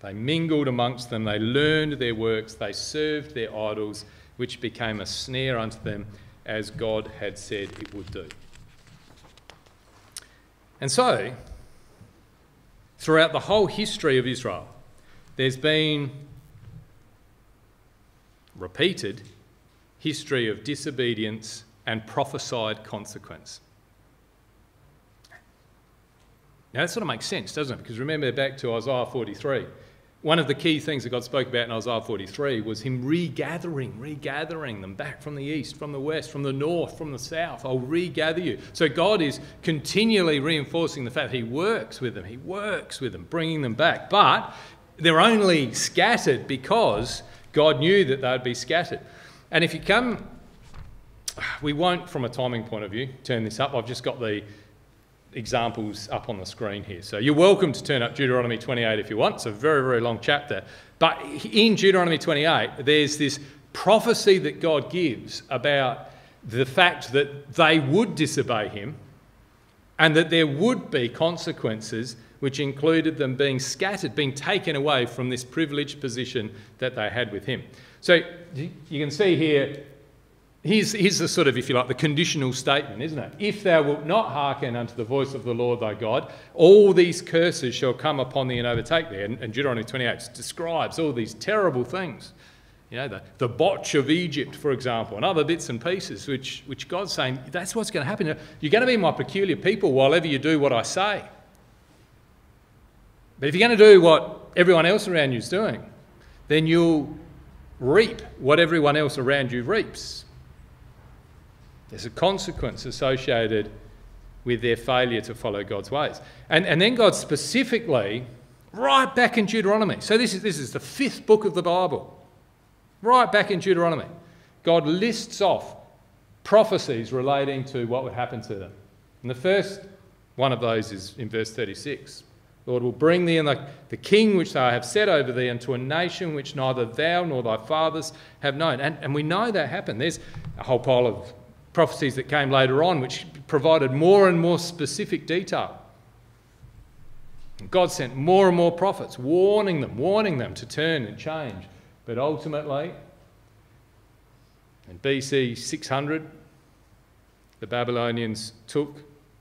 They mingled amongst them, they learned their works, they served their idols, which became a snare unto them, as God had said it would do. And so, throughout the whole history of Israel, there's been repeated history of disobedience and prophesied consequence. Now, that sort of makes sense, doesn't it? Because remember back to Isaiah 43. One of the key things that God spoke about in Isaiah 43 was Him regathering, regathering them back from the east, from the west, from the north, from the south. I'll regather you. So God is continually reinforcing the fact He works with them. He works with them, bringing them back. But they're only scattered because God knew that they'd be scattered. And if you come, we won't, from a timing point of view, turn this up. I've just got the examples up on the screen here. So you're welcome to turn up Deuteronomy 28 if you want. It's a very, very long chapter. But in Deuteronomy 28, there's this prophecy that God gives about the fact that they would disobey him and that there would be consequences which included them being scattered, being taken away from this privileged position that they had with him. So you can see here, here's, here's the sort of, if you like, the conditional statement, isn't it? If thou wilt not hearken unto the voice of the Lord thy God, all these curses shall come upon thee and overtake thee. And, and Deuteronomy 28 describes all these terrible things. You know, the, the botch of Egypt, for example, and other bits and pieces, which, which God's saying, that's what's going to happen. You're going to be my peculiar people while ever you do what I say. But if you're going to do what everyone else around you is doing, then you'll reap what everyone else around you reaps. There's a consequence associated with their failure to follow God's ways. And, and then God specifically, right back in Deuteronomy, so this is, this is the fifth book of the Bible, right back in Deuteronomy, God lists off prophecies relating to what would happen to them. And the first one of those is in verse 36. Lord will bring thee and the, the king which I have set over thee into a nation which neither thou nor thy fathers have known. And, and we know that happened. There's a whole pile of prophecies that came later on which provided more and more specific detail. God sent more and more prophets, warning them, warning them to turn and change. But ultimately, in BC 600, the Babylonians took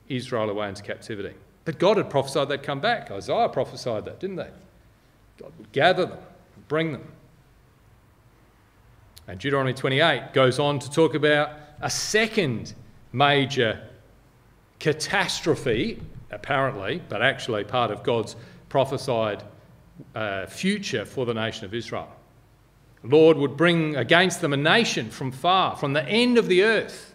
Israel away into captivity. But God had prophesied they'd come back. Isaiah prophesied that, didn't they? God would gather them, bring them. And Deuteronomy 28 goes on to talk about a second major catastrophe, apparently, but actually part of God's prophesied uh, future for the nation of Israel. The Lord would bring against them a nation from far, from the end of the earth,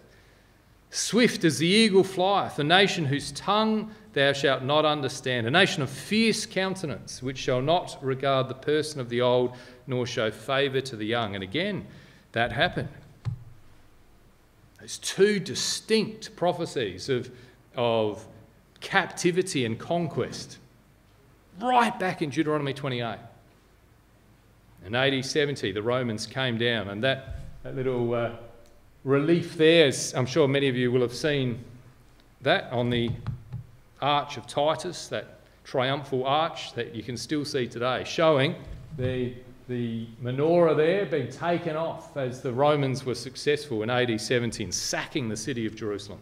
swift as the eagle flieth, a nation whose tongue thou shalt not understand, a nation of fierce countenance, which shall not regard the person of the old, nor show favour to the young. And again, that happened. There's two distinct prophecies of, of captivity and conquest, right back in Deuteronomy 28. In AD 70, the Romans came down, and that, that little uh, relief there, I'm sure many of you will have seen that on the arch of Titus, that triumphal arch that you can still see today, showing the, the menorah there being taken off as the Romans were successful in AD 17, sacking the city of Jerusalem.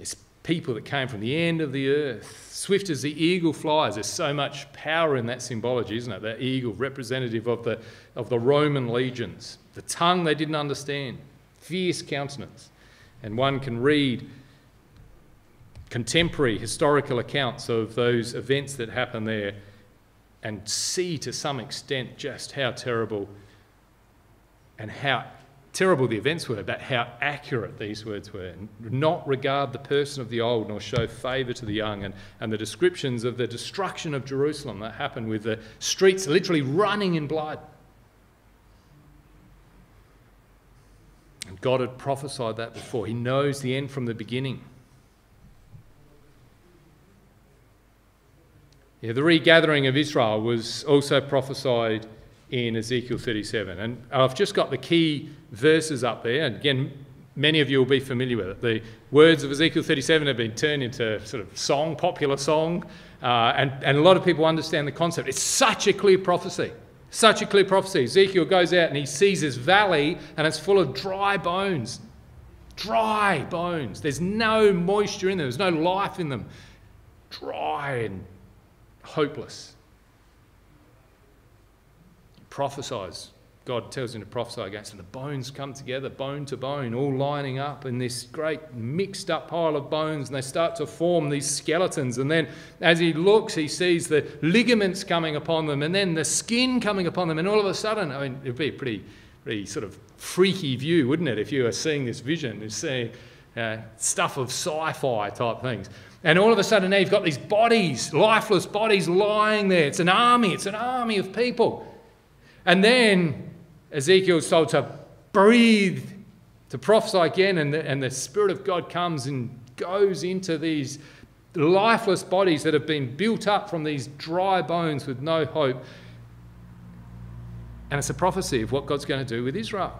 It's people that came from the end of the earth, swift as the eagle flies. There's so much power in that symbology, isn't it? That eagle, representative of the, of the Roman legions. The tongue they didn't understand, fierce countenance. And one can read contemporary historical accounts of those events that happened there and see to some extent just how terrible and how terrible the events were, but how accurate these words were. Not regard the person of the old, nor show favour to the young. And, and the descriptions of the destruction of Jerusalem that happened with the streets literally running in blood. And God had prophesied that before. He knows the end from the beginning. Yeah, the regathering of Israel was also prophesied in Ezekiel 37. And I've just got the key verses up there. And again, many of you will be familiar with it. The words of Ezekiel 37 have been turned into sort of song, popular song, uh, and, and a lot of people understand the concept. It's such a clear prophecy. Such a clear prophecy. Ezekiel goes out and he sees this valley and it's full of dry bones. Dry bones. There's no moisture in them, there's no life in them. Dry and hopeless. He prophesies God tells him to prophesy against them. The bones come together, bone to bone, all lining up in this great mixed up pile of bones, and they start to form these skeletons. And then, as he looks, he sees the ligaments coming upon them, and then the skin coming upon them. And all of a sudden, I mean, it'd be a pretty, pretty sort of freaky view, wouldn't it, if you were seeing this vision, you seeing uh, stuff of sci fi type things. And all of a sudden, now you've got these bodies, lifeless bodies lying there. It's an army, it's an army of people. And then Ezekiel's told to breathe, to prophesy again, and the, and the Spirit of God comes and goes into these lifeless bodies that have been built up from these dry bones with no hope. And it's a prophecy of what God's going to do with Israel.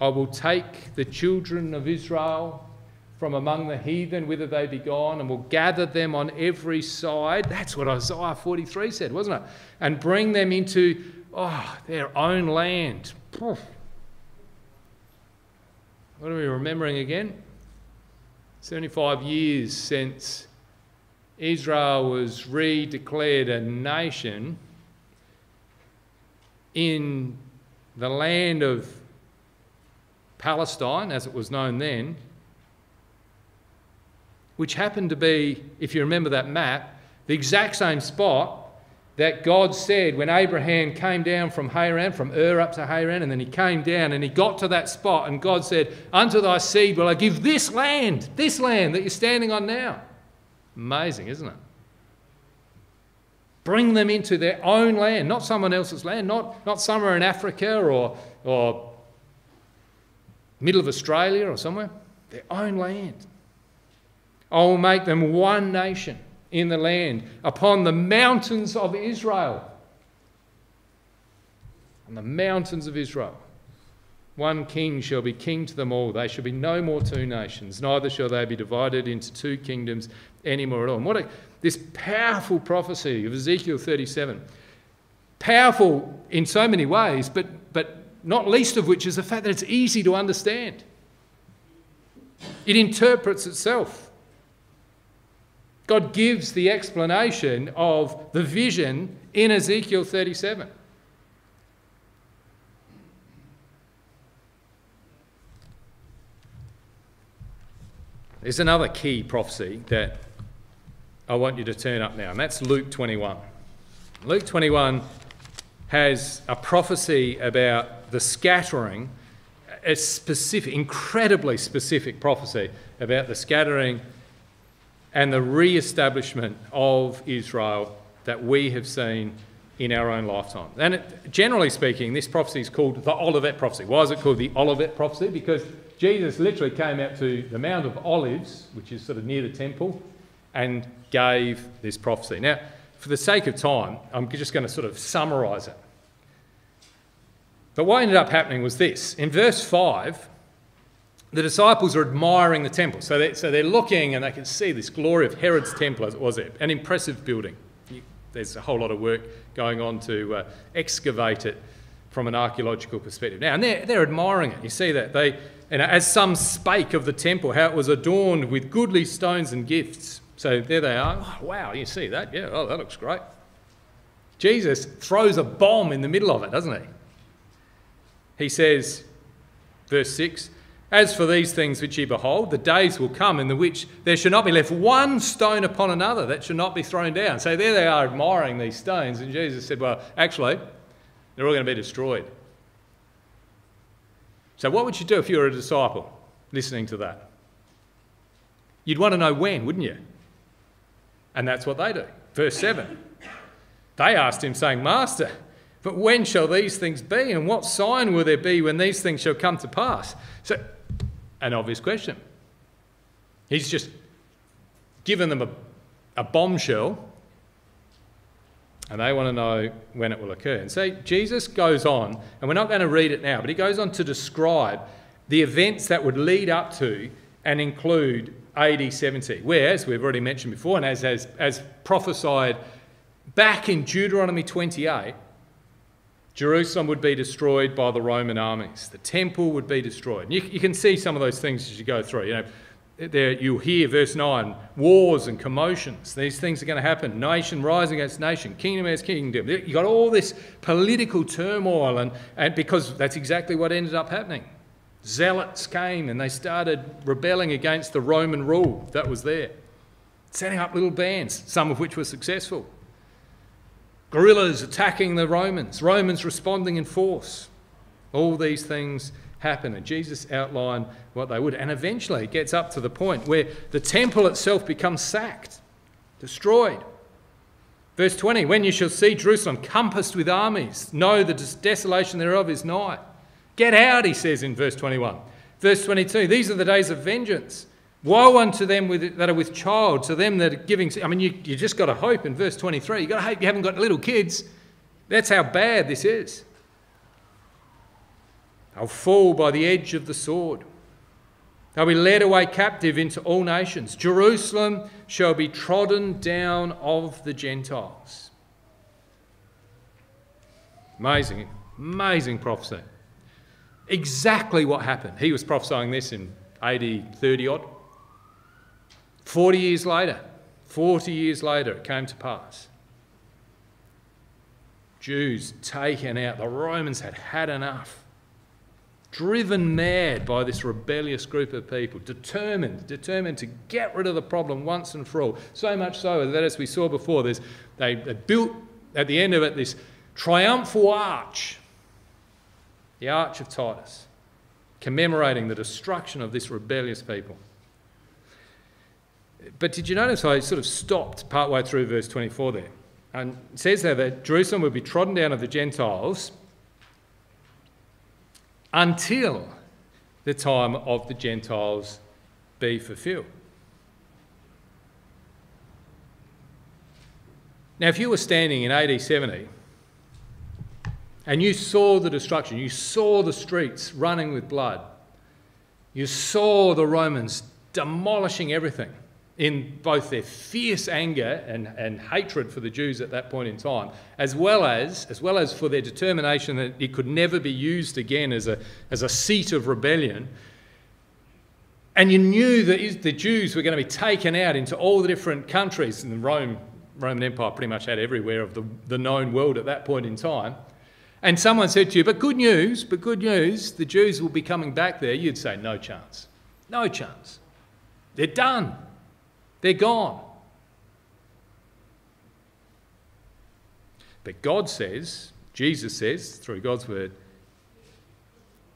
I will take the children of Israel from among the heathen, whither they be gone, and will gather them on every side. That's what Isaiah 43 said, wasn't it? And bring them into oh, their own land. What are we remembering again? 75 years since Israel was redeclared a nation in the land of Palestine, as it was known then, which happened to be, if you remember that map, the exact same spot that God said when Abraham came down from Haran, from Ur up to Haran, and then he came down and he got to that spot, and God said, Unto thy seed will I give this land, this land that you're standing on now. Amazing, isn't it? Bring them into their own land, not someone else's land, not, not somewhere in Africa or, or middle of Australia or somewhere, their own land. I will make them one nation in the land, upon the mountains of Israel. On the mountains of Israel. One king shall be king to them all. They shall be no more two nations, neither shall they be divided into two kingdoms any more at all. And what a, this powerful prophecy of Ezekiel 37. Powerful in so many ways, but, but not least of which is the fact that it's easy to understand. It interprets itself. God gives the explanation of the vision in Ezekiel 37. There's another key prophecy that I want you to turn up now, and that's Luke 21. Luke 21 has a prophecy about the scattering, a specific, incredibly specific prophecy about the scattering and the re establishment of Israel that we have seen in our own lifetime. And it, generally speaking, this prophecy is called the Olivet prophecy. Why is it called the Olivet prophecy? Because Jesus literally came out to the Mount of Olives, which is sort of near the temple, and gave this prophecy. Now, for the sake of time, I'm just going to sort of summarise it. But what ended up happening was this. In verse 5, the disciples are admiring the temple. So they're, so they're looking and they can see this glory of Herod's temple, as it was there, an impressive building. There's a whole lot of work going on to uh, excavate it from an archaeological perspective. Now, and they're, they're admiring it. You see that. They, know, as some spake of the temple, how it was adorned with goodly stones and gifts. So there they are. Oh, wow, you see that? Yeah, oh, that looks great. Jesus throws a bomb in the middle of it, doesn't he? He says, verse 6 as for these things which ye behold, the days will come in the which there shall not be left one stone upon another that shall not be thrown down. So there they are admiring these stones, and Jesus said, Well, actually, they're all going to be destroyed. So, what would you do if you were a disciple listening to that? You'd want to know when, wouldn't you? And that's what they do. Verse 7. They asked him, saying, Master, But when shall these things be? And what sign will there be when these things shall come to pass? So, an obvious question. He's just given them a, a bombshell and they want to know when it will occur. And so Jesus goes on, and we're not going to read it now, but he goes on to describe the events that would lead up to and include AD 70, where, as we've already mentioned before, and as, as, as prophesied back in Deuteronomy 28, Jerusalem would be destroyed by the Roman armies. The temple would be destroyed. You, you, can see some of those things as you go through. You know, there you'll hear verse 9 wars and commotions these things are going to happen nation rising against nation kingdom against kingdom you've got all this political turmoil and, and because that's exactly what ended up happening zealots came and they started rebelling against the roman rule that was there setting up little bands some of which were successful guerrillas attacking the romans romans responding in force all these things happen. And Jesus outlined what they would. And eventually it gets up to the point where the temple itself becomes sacked, destroyed. Verse 20 When you shall see Jerusalem compassed with armies, know the desolation thereof is nigh. Get out, he says in verse 21. Verse 22 These are the days of vengeance. Woe unto them with, that are with child, to them that are giving. I mean, you, you just got to hope in verse 23. You've got to hope you haven't got little kids. That's how bad this is. They'll fall by the edge of the sword. They'll be led away captive into all nations. Jerusalem shall be trodden down of the Gentiles. Amazing, amazing prophecy. Exactly what happened. He was prophesying this in AD 30 odd. 40 years later, 40 years later, it came to pass. Jews taken out. The Romans had had enough driven mad by this rebellious group of people, determined, determined to get rid of the problem once and for all. So much so that, as we saw before, they, they built at the end of it this triumphal arch, the Arch of Titus, commemorating the destruction of this rebellious people. But did you notice how I sort of stopped partway through verse 24 there? And says there that Jerusalem would be trodden down of the Gentiles until the time of the Gentiles be fulfilled. Now, if you were standing in AD 70 and you saw the destruction, you saw the streets running with blood, you saw the Romans demolishing everything, in both their fierce anger and, and hatred for the Jews at that point in time, as well as, as well as for their determination that it could never be used again as a, as a seat of rebellion. And you knew that the Jews were going to be taken out into all the different countries, and the Rome, Roman Empire pretty much had everywhere of the, the known world at that point in time. And someone said to you, but good news, but good news, the Jews will be coming back there. You'd say, no chance. No chance. They're done. They're gone. But God says, Jesus says through God's word,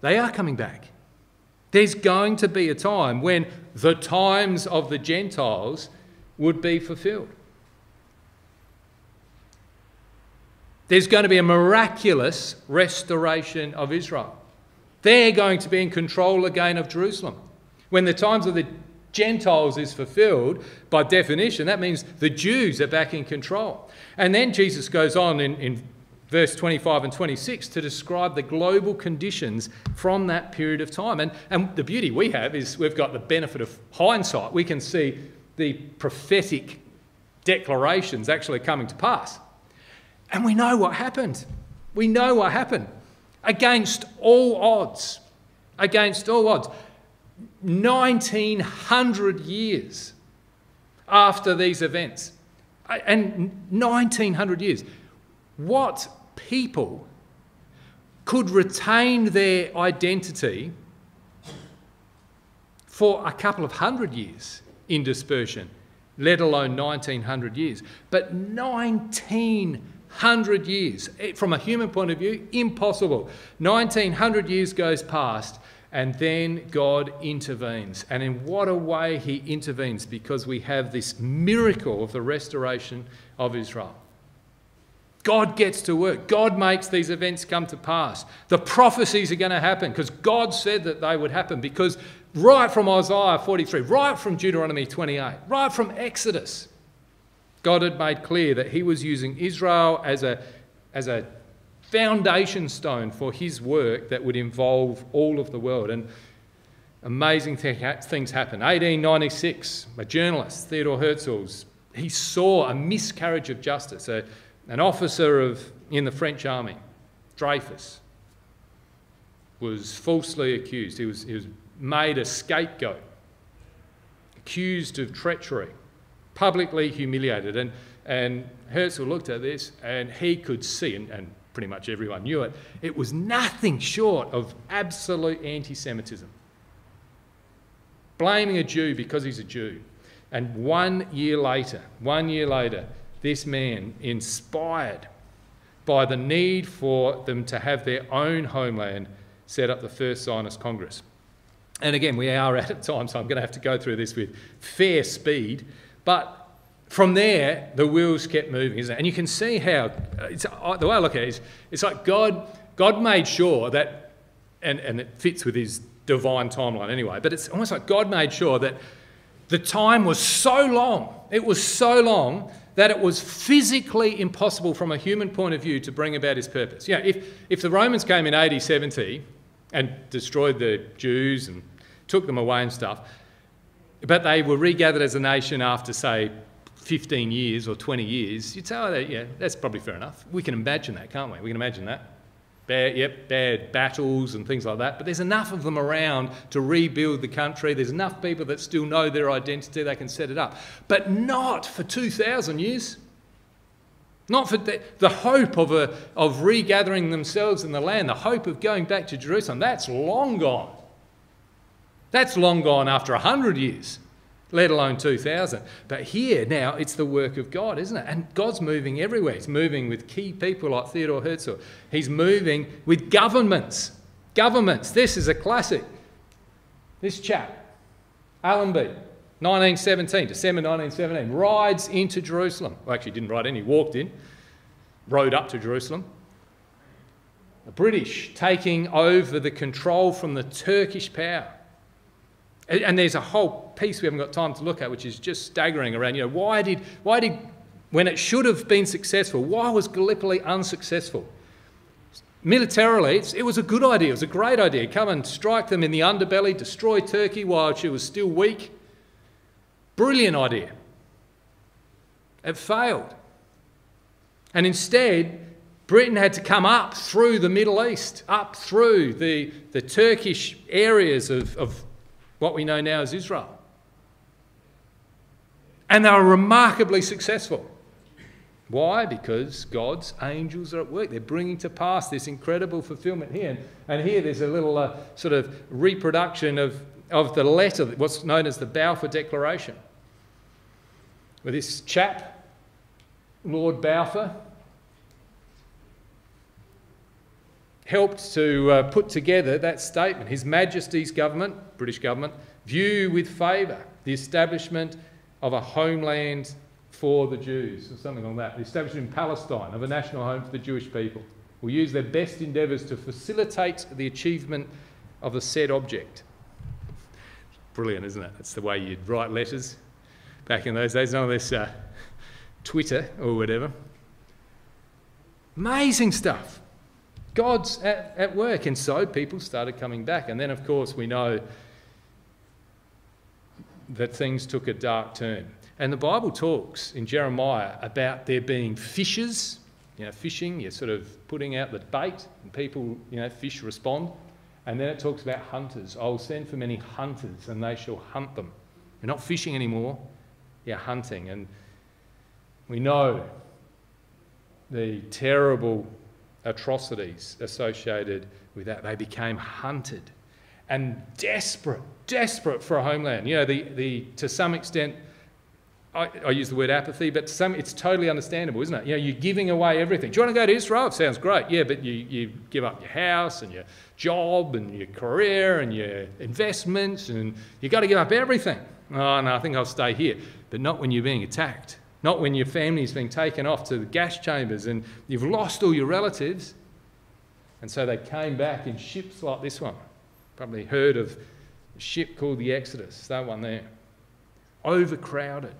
they are coming back. There's going to be a time when the times of the Gentiles would be fulfilled. There's going to be a miraculous restoration of Israel. They're going to be in control again of Jerusalem. When the times of the Gentiles is fulfilled, by definition, that means the Jews are back in control. And then Jesus goes on in, in verse 25 and 26 to describe the global conditions from that period of time. And, and the beauty we have is we've got the benefit of hindsight. We can see the prophetic declarations actually coming to pass. And we know what happened. We know what happened. Against all odds. Against all odds. 1900 years after these events. And 1900 years. What people could retain their identity for a couple of hundred years in dispersion, let alone 1900 years. But 1900 years, eh, from a human point of view, impossible. 1900 years goes past and then God intervenes. And in what a way he intervenes because we have this miracle of the restoration of Israel. God gets to work. God makes these events come to pass. The prophecies are going to happen because God said that they would happen. Because right from Isaiah 43, right from Deuteronomy 28, right from Exodus, God had made clear that He was using Israel as a, as a foundation stone for His work that would involve all of the world. And amazing things happen. 1896, a journalist, Theodore Herzl, he saw a miscarriage of justice. A, an officer of, in the French army, Dreyfus, was falsely accused. He was, he was made a scapegoat, accused of treachery, publicly humiliated. And, and Herzl looked at this and he could see, and, and pretty much everyone knew it, it was nothing short of absolute anti Semitism. Blaming a Jew because he's a Jew. And one year later, one year later, this man, inspired by the need for them to have their own homeland, set up the first Zionist Congress. And again, we are out of time, so I'm going to have to go through this with fair speed. But from there, the wheels kept moving, isn't it? And you can see how, uh, the way I look at it is, it's like God, God made sure that, and, and it fits with his divine timeline anyway, but it's almost like God made sure that the time was so long, it was so long that it was physically impossible from a human point of view to bring about his purpose. Yeah, if, if the Romans came in AD 70 and destroyed the Jews and took them away and stuff, but they were regathered as a nation after, say, 15 years or 20 years, you'd say, oh, yeah, that's probably fair enough. We can imagine that, can't we? We can imagine that bad, yep, bad battles and things like that. But there's enough of them around to rebuild the country. There's enough people that still know their identity, they can set it up. But not for 2,000 years. Not for the, the hope of, a, of regathering themselves in the land, the hope of going back to Jerusalem. That's long gone. That's long gone after 100 years let alone 2,000. But here now, it's the work of God, isn't it? And God's moving everywhere. He's moving with key people like Theodore Herzl. He's moving with governments. Governments. This is a classic. This chap, Allenby, 1917, December 1917, rides into Jerusalem. Well, actually, didn't ride in, he walked in, rode up to Jerusalem. The British taking over the control from the Turkish power. And there's a whole piece we haven't got time to look at, which is just staggering around, you know, why did, why did when it should have been successful, why was Gallipoli unsuccessful? Militarily, it was a good idea, it was a great idea. Come and strike them in the underbelly, destroy Turkey while she was still weak. Brilliant idea. It failed. And instead, Britain had to come up through the Middle East, up through the, the Turkish areas of, of what we know now as Israel. And they were remarkably successful. Why? Because God's angels are at work. They're bringing to pass this incredible fulfillment here. And, here there's a little uh, sort of reproduction of, of the letter, what's known as the Balfour Declaration. With this chap, Lord Balfour, helped to uh, put together that statement. His Majesty's government, British government, view with favour the establishment of a homeland for the Jews, or something like that, the establishment in Palestine of a national home for the Jewish people. Will use their best endeavours to facilitate the achievement of the said object. Brilliant, isn't it? That's the way you'd write letters back in those days. None of this uh, Twitter or whatever. Amazing stuff. God's at, at work. And so people started coming back. And then, of course, we know that things took a dark turn. And the Bible talks in Jeremiah about there being fishers, you know, fishing, you're sort of putting out the bait, and people, you know, fish respond. And then it talks about hunters. I will send for many hunters, and they shall hunt them. You're not fishing anymore, you're hunting. And we know the terrible atrocities associated with that. They became hunted and desperate, desperate for a homeland. You know, the, the, to some extent, I, I, use the word apathy, but some, it's totally understandable, isn't it? You know, you're giving away everything. Do you want to go to Israel? Sounds great. Yeah, but you, you give up your house and your job and your career and your investments and you've got to give up everything. Oh, no, I think I'll stay here. But not when you're being attacked. Not when your family's been taken off to the gas chambers and you've lost all your relatives. And so they came back in ships like this one. Probably heard of a ship called the Exodus, that one there. Overcrowded,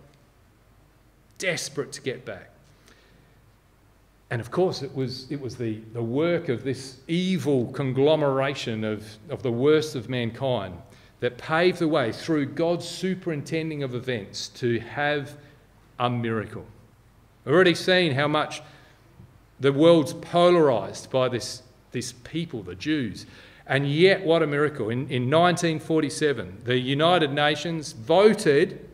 desperate to get back. And of course, it was, it was the, the work of this evil conglomeration of, of the worst of mankind that paved the way through God's superintending of events to have a miracle. We've already seen how much the world's polarized by this, this people, the Jews. And yet, what a miracle. In, in 1947, the United Nations voted,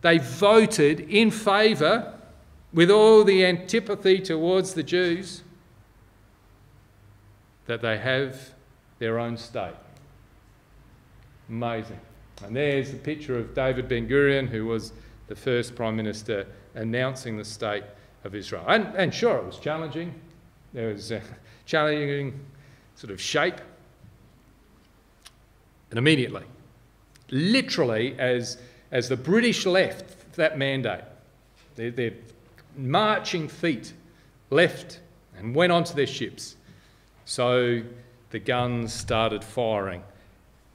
they voted in favour with all the antipathy towards the Jews, that they have their own state. Amazing. And there's the picture of David Ben Gurion, who was the first Prime Minister announcing the state of Israel. And, and sure, it was challenging. There was uh, a <laughs> challenging sort of shape. And immediately, literally, as, as the British left that mandate, their, their marching feet left and went onto their ships. So the guns started firing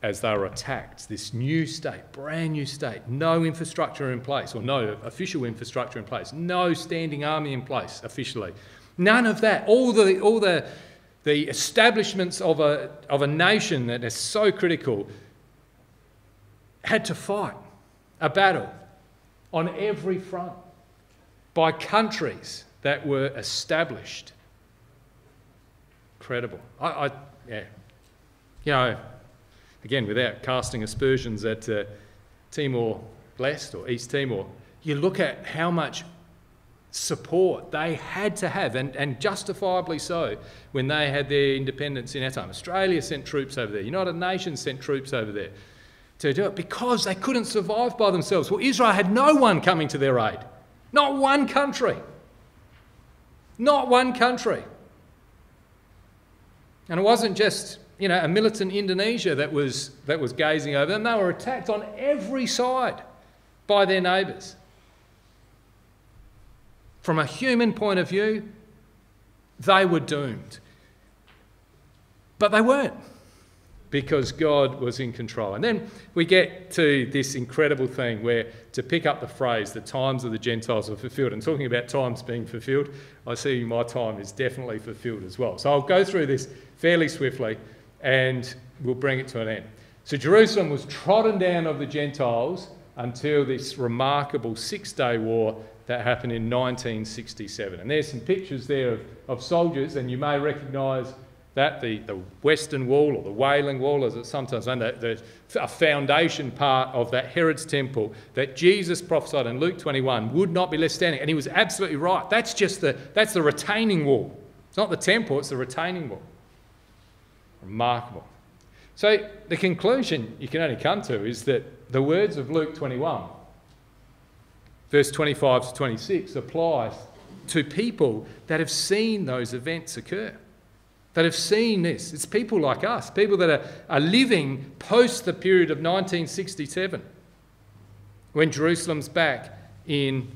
as they were attacked. This new state, brand new state, no infrastructure in place, or no official infrastructure in place, no standing army in place officially. None of that. All the, all the, the establishments of a, of a nation that is so critical had to fight a battle on every front by countries that were established. Incredible. I, I yeah. You know, again, without casting aspersions at uh, Timor Leste or East Timor, you look at how much support they had to have, and, and justifiably so, when they had their independence in our time. Australia sent troops over there, United Nations sent troops over there to do it because they couldn't survive by themselves. Well, Israel had no one coming to their aid. Not one country. Not one country. And it wasn't just, you know, a militant Indonesia that was, that was gazing over them. They were attacked on every side by their neighbours. From a human point of view, they were doomed. But they weren't because God was in control. And then we get to this incredible thing where to pick up the phrase, the times of the Gentiles are fulfilled, and talking about times being fulfilled, I see my time is definitely fulfilled as well. So I'll go through this fairly swiftly and we'll bring it to an end. So Jerusalem was trodden down of the Gentiles until this remarkable six day war that happened in 1967. And there's some pictures there of, of soldiers, and you may recognise that, the, the Western Wall or the Wailing Wall, as it's sometimes known, the, the, a foundation part of that Herod's temple that Jesus prophesied in Luke 21 would not be left standing. And he was absolutely right. That's just the, that's the retaining wall. It's not the temple, it's the retaining wall. Remarkable. So the conclusion you can only come to is that the words of Luke 21, verse 25 to 26, apply to people that have seen those events occur that have seen this. It's people like us, people that are, are living post the period of 1967 when Jerusalem's back in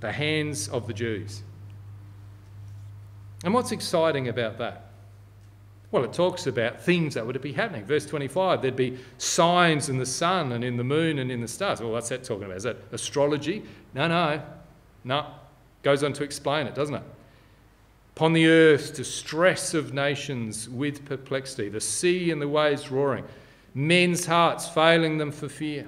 the hands of the Jews. And what's exciting about that? Well, it talks about things that to be happening. Verse 25, there'd be signs in the sun and in the moon and in the stars. Well, what's that talking about? Is that astrology? No, no. No. Goes on to explain it, doesn't it? Upon the earth, distress of nations with perplexity, the sea and the waves roaring, men's hearts failing them for fear.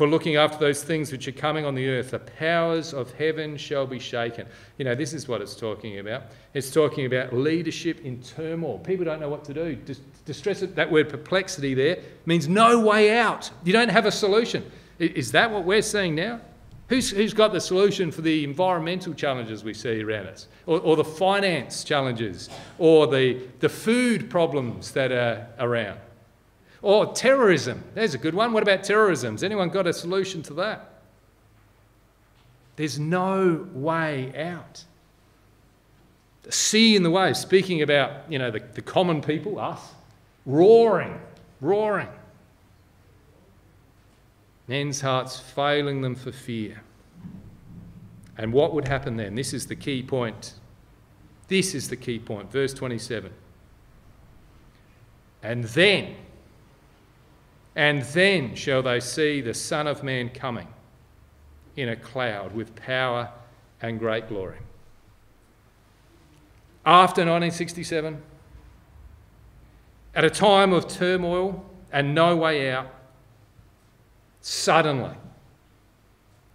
For looking after those things which are coming on the earth, the powers of heaven shall be shaken. You know, this is what it's talking about. It's talking about leadership in turmoil. People don't know what to do. Distress, that word perplexity there means no way out. You don't have a solution. Is that what we're seeing now? Who's, who's got the solution for the environmental challenges we see around us, or, or the finance challenges, or the, the food problems that are around? Or terrorism. There's a good one. What about terrorism? Has anyone got a solution to that? There's no way out. The sea in the waves, speaking about, you know, the, the common people, us, roaring, roaring. men's hearts failing them for fear. And what would happen then? This is the key point. This is the key point. Verse 27. And then, and then shall they see the Son of Man coming in a cloud with power and great glory. After 1967, at a time of turmoil and no way out, suddenly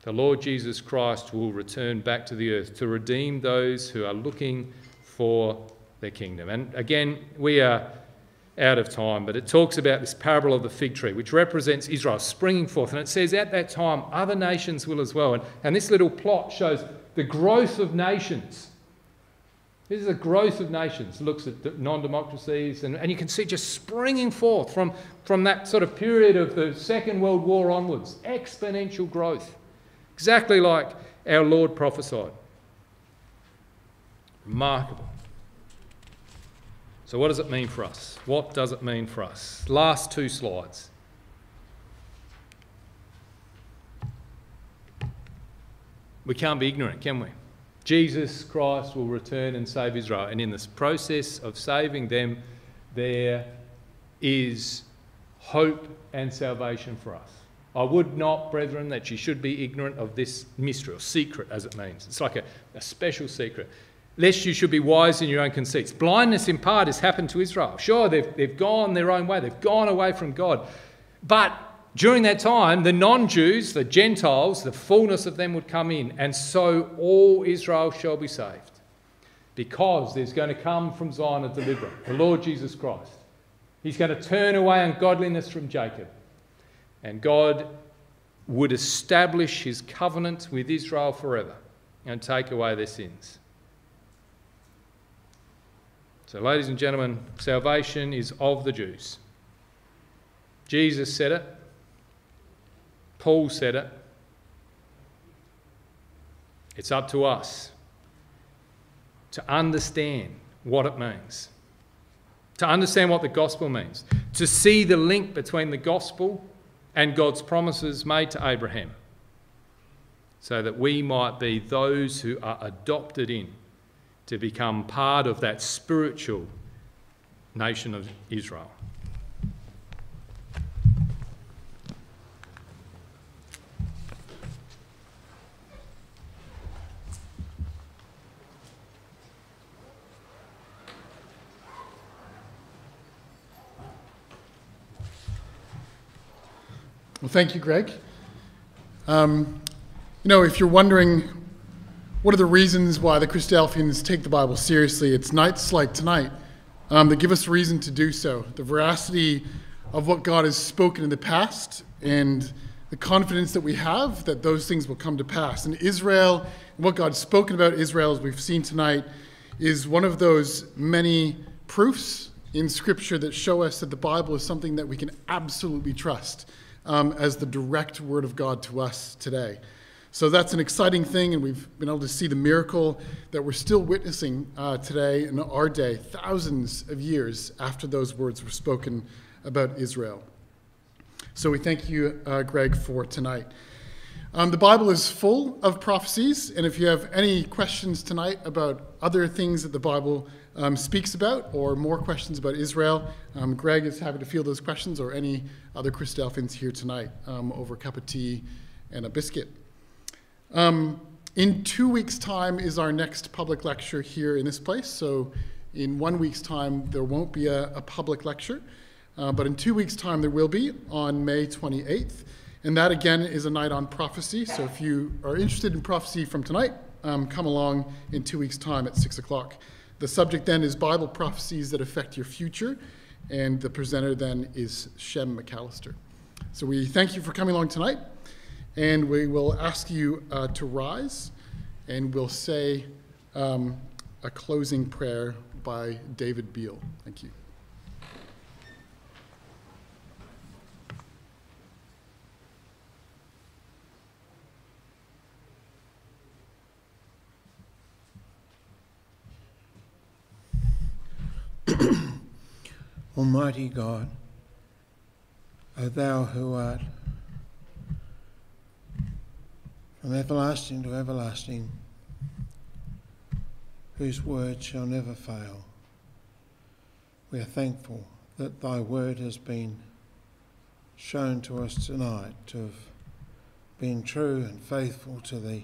the Lord Jesus Christ will return back to the earth to redeem those who are looking for their kingdom. And again, we are out of time, but it talks about this parable of the fig tree, which represents Israel springing forth. And it says at that time, other nations will as well. And, and this little plot shows the growth of nations. This is the growth of nations. Looks at non democracies, and, and you can see just springing forth from, from that sort of period of the Second World War onwards exponential growth, exactly like our Lord prophesied. Remarkable. So, what does it mean for us? What does it mean for us? Last two slides. We can't be ignorant, can we? Jesus Christ will return and save Israel. And in this process of saving them, there is hope and salvation for us. I would not, brethren, that you should be ignorant of this mystery, or secret as it means. It's like a, a special secret lest you should be wise in your own conceits. Blindness in part has happened to Israel. Sure, they've, they've gone their own way, they've gone away from God. But during that time, the non Jews, the Gentiles, the fullness of them would come in, and so all Israel shall be saved. Because there's going to come from Zion a deliverer, the Lord Jesus Christ. He's going to turn away ungodliness from Jacob. And God would establish his covenant with Israel forever and take away their sins. So, ladies and gentlemen, salvation is of the Jews. Jesus said it, Paul said it. It's up to us to understand what it means, to understand what the gospel means, to see the link between the gospel and God's promises made to Abraham, so that we might be those who are adopted in to become part of that spiritual nation of Israel. Well, thank you, Greg. Um, you know, if you're wondering what are the reasons why the Christadelphians take the Bible seriously? It's nights like tonight um, that give us reason to do so. The veracity of what God has spoken in the past and the confidence that we have that those things will come to pass. And Israel, what God's spoken about Israel, as we've seen tonight, is one of those many proofs in Scripture that show us that the Bible is something that we can absolutely trust um, as the direct word of God to us today. So that's an exciting thing, and we've been able to see the miracle that we're still witnessing uh, today in our day, thousands of years after those words were spoken about Israel. So we thank you, uh, Greg, for tonight. Um, the Bible is full of prophecies, and if you have any questions tonight about other things that the Bible um, speaks about, or more questions about Israel, um, Greg is happy to field those questions, or any other Christadelphians here tonight um, over a cup of tea and a biscuit. Um, in two weeks' time is our next public lecture here in this place. So, in one week's time, there won't be a, a public lecture. Uh, but in two weeks' time, there will be on May 28th. And that, again, is a night on prophecy. So, if you are interested in prophecy from tonight, um, come along in two weeks' time at 6 o'clock. The subject then is Bible prophecies that affect your future. And the presenter then is Shem McAllister. So, we thank you for coming along tonight. And we will ask you uh, to rise and we'll say um, a closing prayer by David Beale. Thank you. <clears throat> Almighty God, O thou who art from everlasting to everlasting, whose word shall never fail. We are thankful that thy word has been shown to us tonight to have been true and faithful to the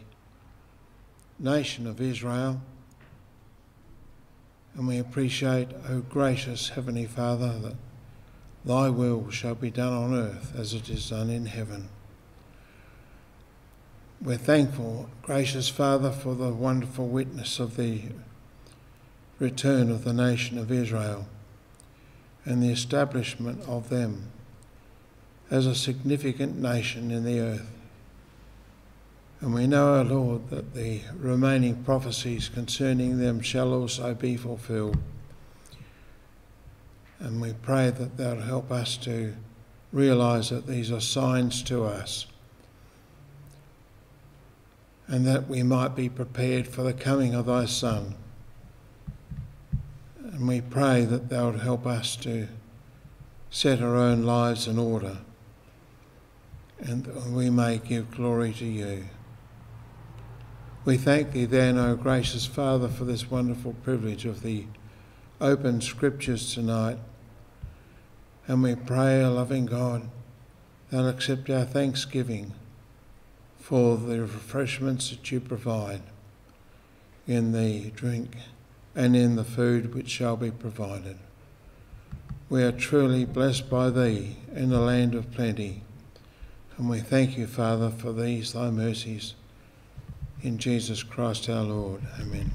nation of Israel. And we appreciate, O gracious Heavenly Father, that thy will shall be done on earth as it is done in heaven. We're thankful, gracious Father, for the wonderful witness of the return of the nation of Israel and the establishment of them as a significant nation in the earth. And we know, O Lord, that the remaining prophecies concerning them shall also be fulfilled. And we pray that they'll help us to realise that these are signs to us and that we might be prepared for the coming of thy Son. And we pray that thou would help us to set our own lives in order and that we may give glory to you. We thank thee then, O gracious Father, for this wonderful privilege of the open scriptures tonight. And we pray, O loving God, thou accept our thanksgiving for the refreshments that you provide in the drink and in the food which shall be provided. We are truly blessed by thee in the land of plenty, and we thank you, Father, for these thy mercies. In Jesus Christ our Lord. Amen.